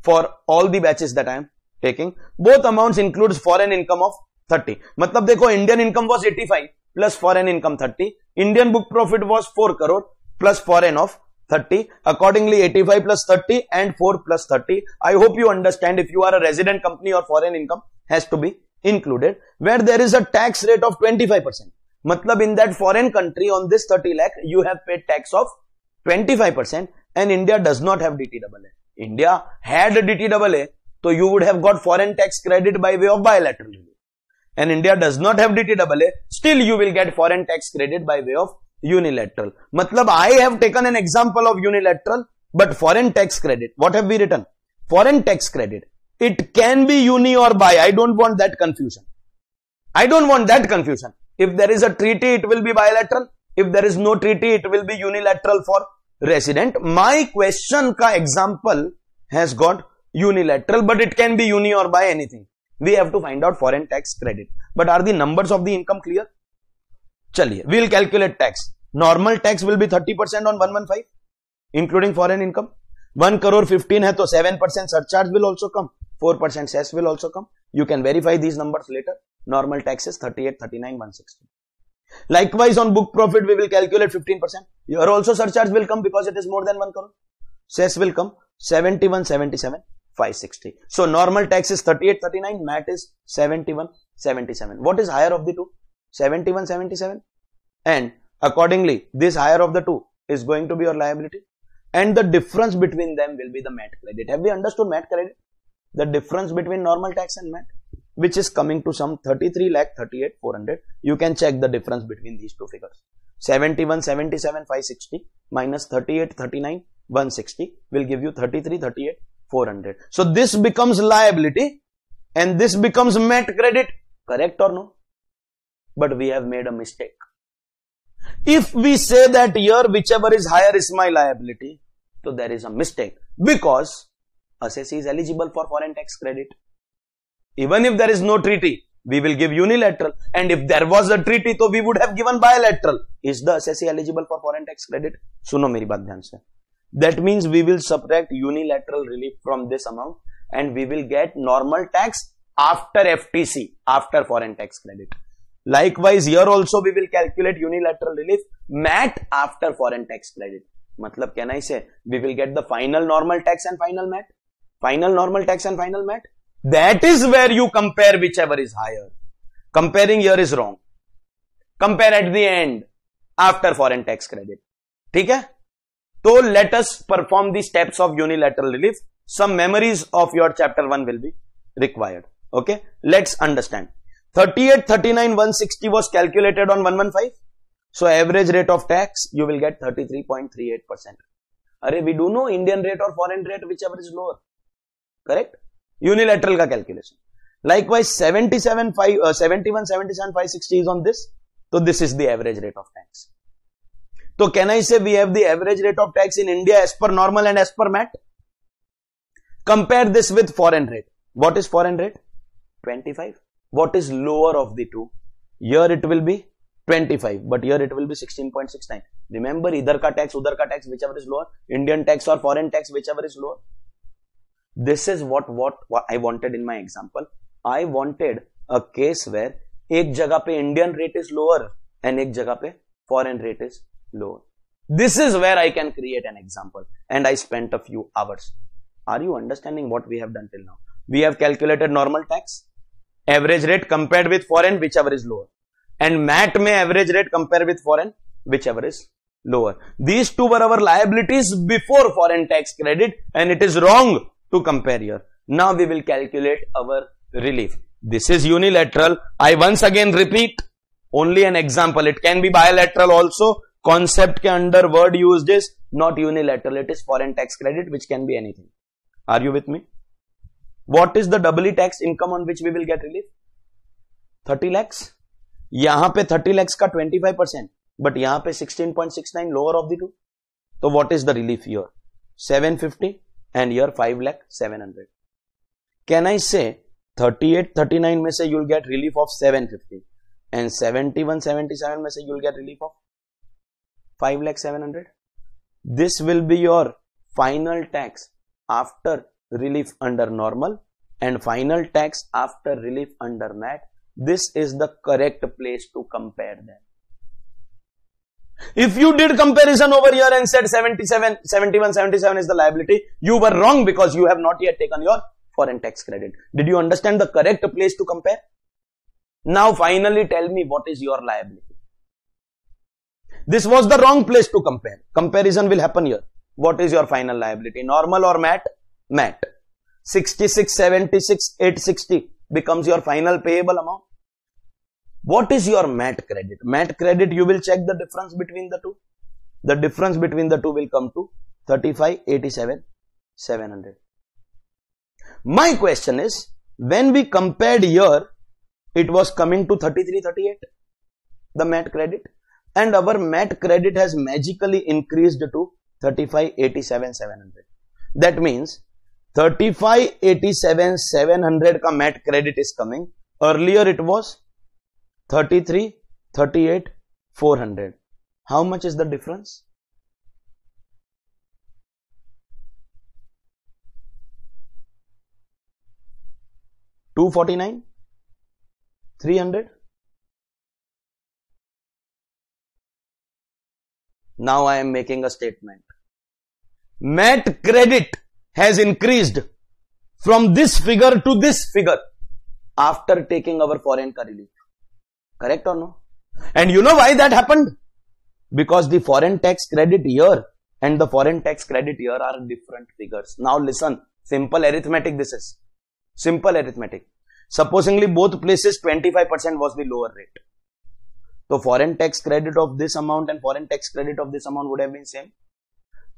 for all the batches that I am taking. Both amounts includes foreign income of 30 matlab dekho Indian income was 85 plus foreign income 30 Indian book profit was 4 crore plus foreign of 30 accordingly 85 plus 30 and 4 plus 30 i hope you understand if you are a resident company or foreign income has to be included where there is a tax rate of 25 percent. matlab in that foreign country on this 30 lakh you have paid tax of 25 percent and india does not have dtaa india had dtaa so you would have got foreign tax credit by way of bilateral and india does not have dtaa still you will get foreign tax credit by way of unilateral. Matlab, I have taken an example of unilateral, but foreign tax credit. What have we written? Foreign tax credit. It can be uni or bi. I don't want that confusion. I don't want that confusion. If there is a treaty, it will be bilateral. If there is no treaty, it will be unilateral for resident. My question ka example has got unilateral, but it can be uni or by anything. We have to find out foreign tax credit. But are the numbers of the income clear? Normal tax will be thirty percent on one one five including foreign income one crore fifteen है तो seven percent surcharge will also come four percent cess will also you can verify these numbers later normal taxes 38 39 160 likewise on book profit we will calculate 15 percent here also surcharge will come because it is more than 1 crore cess will come 71 77 560 so normal tax is 38 39 mat is 71 77 what is higher of the two 71, 77 and accordingly this higher of the two is going to be your liability. and the difference between them will be the MAT credit. Have we understood MAT credit? The difference between normal tax and MAT, which is coming to some 33 lakh 38 400. You can check the difference between these two figures. 71 77 560 minus 38 39 160 will give you 33 38 400. So this becomes liability and this becomes MAT credit. Correct or no? But we have made a mistake. If we say that here whichever is higher is my liability, so there is a mistake because assessee is eligible for foreign tax credit. Even if there is no treaty, we will give unilateral. And if there was a treaty, so we would have given bilateral. Is the assessee eligible for foreign tax credit? Suno meri baat dhyan se. That means we will subtract unilateral relief from this amount and we will get normal tax after FTC, after foreign tax credit. Likewise, here also we will calculate unilateral relief MAT after foreign tax credit. Matlab, can I say we will get the final normal tax and final MAT? Final normal tax and final MAT? That is where you compare whichever is higher. Comparing here is wrong. Compare at the end after foreign tax credit. ठीक है तो let us perform the steps of unilateral relief. Some memories of your chapter 1 will be required. Okay, let's understand. 38, 39, 160 was calculated on 115. So average rate of tax, you will get 33.38%. Are we do know Indian rate or foreign rate, whichever is lower. Correct? Unilateral calculation. Likewise, 77, 5, uh, 71, 77, 560 is on this. So this is the average rate of tax. So can I say we have the average rate of tax in India as per normal and as per MAT? Compare this with foreign rate. What is foreign rate? 25. What is lower of the two? Here it will be 25, but here it will be 16.69. Remember, either ka tax, udhar ka tax, whichever is lower. Indian tax or foreign tax, whichever is lower. This is what, what, what I wanted in my example. I wanted a case where एक जगह पे Indian rate is lower and एक जगह पे foreign rate is loan. This is where I can create an example and I spent a few hours. Are you understanding what we have done till now? We have calculated normal tax, average rate compared with foreign whichever is lower and MAT may average rate compare with foreign whichever is lower. These two were our liabilities before foreign tax credit and it is wrong to compare here. Now we will calculate our relief. This is unilateral. I once again repeat only an example. It can be bilateral also concept के under word use is not unilateral it is foreign tax credit which can be anything are you with me what is the doubly tax income on which we will get relief thirty lakhs यहाँ पे thirty lakhs का twenty five percent but यहाँ पे sixteen point six nine lower of the two तो what is the relief year seven fifty and year five lakh seven hundred can I say thirty eight thirty nine में से you'll get relief of seven fifty and seventy one seventy seven में से you'll get relief of 5 lakh 700 this will be your final tax after relief under normal and final tax after relief under MAT. This is the correct place to compare them. If you did comparison over here and said 77, 71, 77 is the liability, you were wrong because you have not yet taken your foreign tax credit. Did you understand the correct place to compare? Now finally tell me what is your liability. This was the wrong place to compare. Comparison will happen here. What is your final liability? Normal or MAT? MAT. 66, 76, 860 becomes your final payable amount. What is your MAT credit? MAT credit, you will check the difference between the two. The difference between the two will come to 35, 87, 700. My question is, when we compared here, it was coming to 33, 38, the MAT credit, and our MAT credit has magically increased to 3587700 that means 3587700 ka MAT credit is coming. Earlier it was 33 38 400 how much is the difference? Two forty nine, three hundred. Now I am making a statement. Net credit has increased from this figure to this figure after taking our foreign relief. Correct or no? And you know why that happened? Because the foreign tax credit year and the foreign tax credit year are different figures. Now listen, simple arithmetic this is. Simple arithmetic. Supposingly both places 25% was the lower rate. So foreign tax credit of this amount and foreign tax credit of this amount would have been same.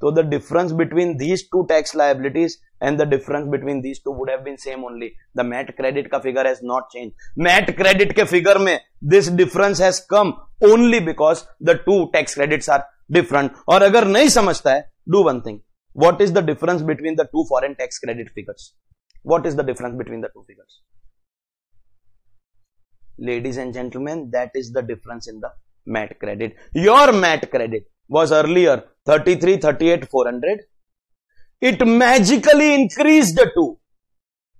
So the difference between these two tax liabilities and the difference between these two would have been same only. The MAT credit ka figure has not changed. MAT credit ke figure mein this difference has come only because the two tax credits are different. और अगर नहीं समझता है, do one thing. What is the difference between the two foreign tax credit figures? What is the difference between the two figures? Ladies and gentlemen, that is the difference in the MAT credit. Your MAT credit was earlier 33, 38, 400. It magically increased to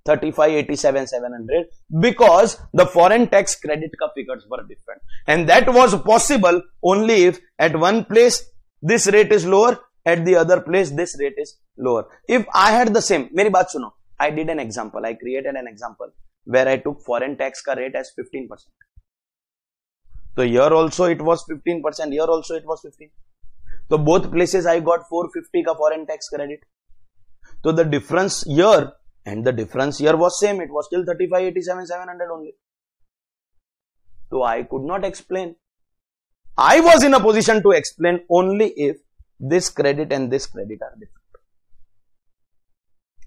35, 87, 700 because the foreign tax credit ka figures were different. And that was possible only if at one place this rate is lower, at the other place this rate is lower. If I had the same, meri baat suno, I did an example, I created an example where I took foreign tax ka rate as 15%. So here also it was 15%, here also it was 15. So both places I got 450 ka foreign tax credit. So the difference here and the difference here was same. It was still 35, 87, 700 only. So I could not explain. I was in a position to explain only if this credit and this credit are different.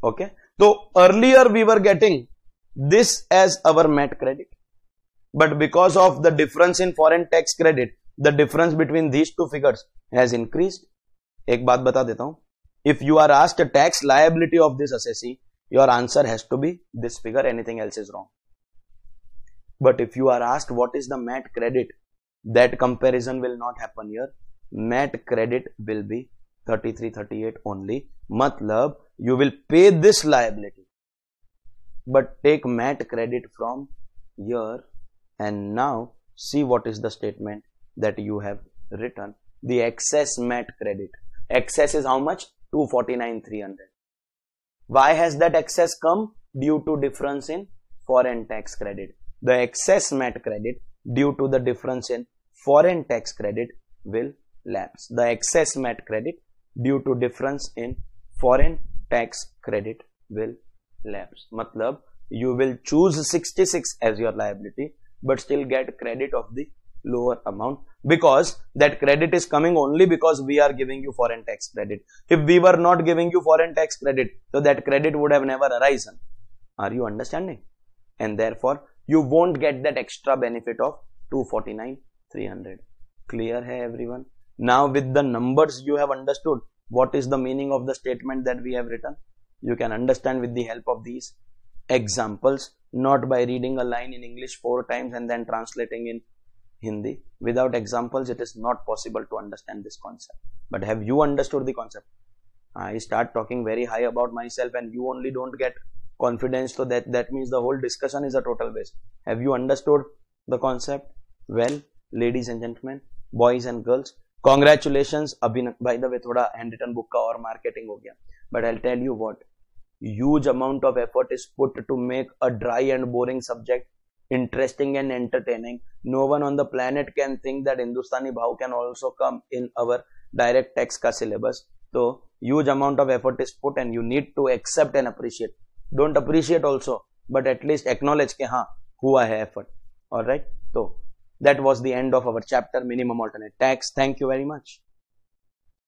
Okay. So earlier we were getting this as our MAT credit. But because of the difference in foreign tax credit, the difference between these two figures has increased. एक बात बता देता हूं if you are asked a tax liability of this assessee your answer has to be this figure anything else is wrong but if you are asked what is the mat credit that comparison will not happen here mat credit will be 33 38 only matlab you will pay this liability but take mat credit from here and now see what is the statement that you have written the excess mat credit. Excess is how much? 249 300. Why has that excess come? Due to difference in foreign tax credit. The excess mat credit due to the difference in foreign tax credit will lapse. The excess mat credit due to difference in foreign tax credit will lapse. Matlab, you will choose 66 as your liability but still get credit of the lower amount because that credit is coming only because we are giving you foreign tax credit. If we were not giving you foreign tax credit, so that credit would have never arisen. Are you understanding? And therefore, you won't get that extra benefit of 249, 300. Clear hai everyone? Now with the numbers you have understood what is the meaning of the statement that we have written you can understand with the help of these examples not by reading a line in english four times and then translating in hindi. Without examples it is not possible to understand this concept. But have you understood the concept? I start talking very high about myself and you only don't get confidence. So that that means the whole discussion is a total waste. Have you understood the concept? Well ladies and gentlemen boys and girls congratulations. Abhinak by the way thoda handwritten book ka aur marketing ho gaya. But i'll tell you what huge amount of effort is put to make a dry and boring subject interesting and entertaining. No one on the planet can think that Hindustani Bhau can also come in our direct tax ka syllabus. So huge amount of effort is put and you need to accept and appreciate. Don't appreciate also but at least acknowledge ke who I have effort. All right? So that was the end of our chapter minimum alternate tax thank you very much.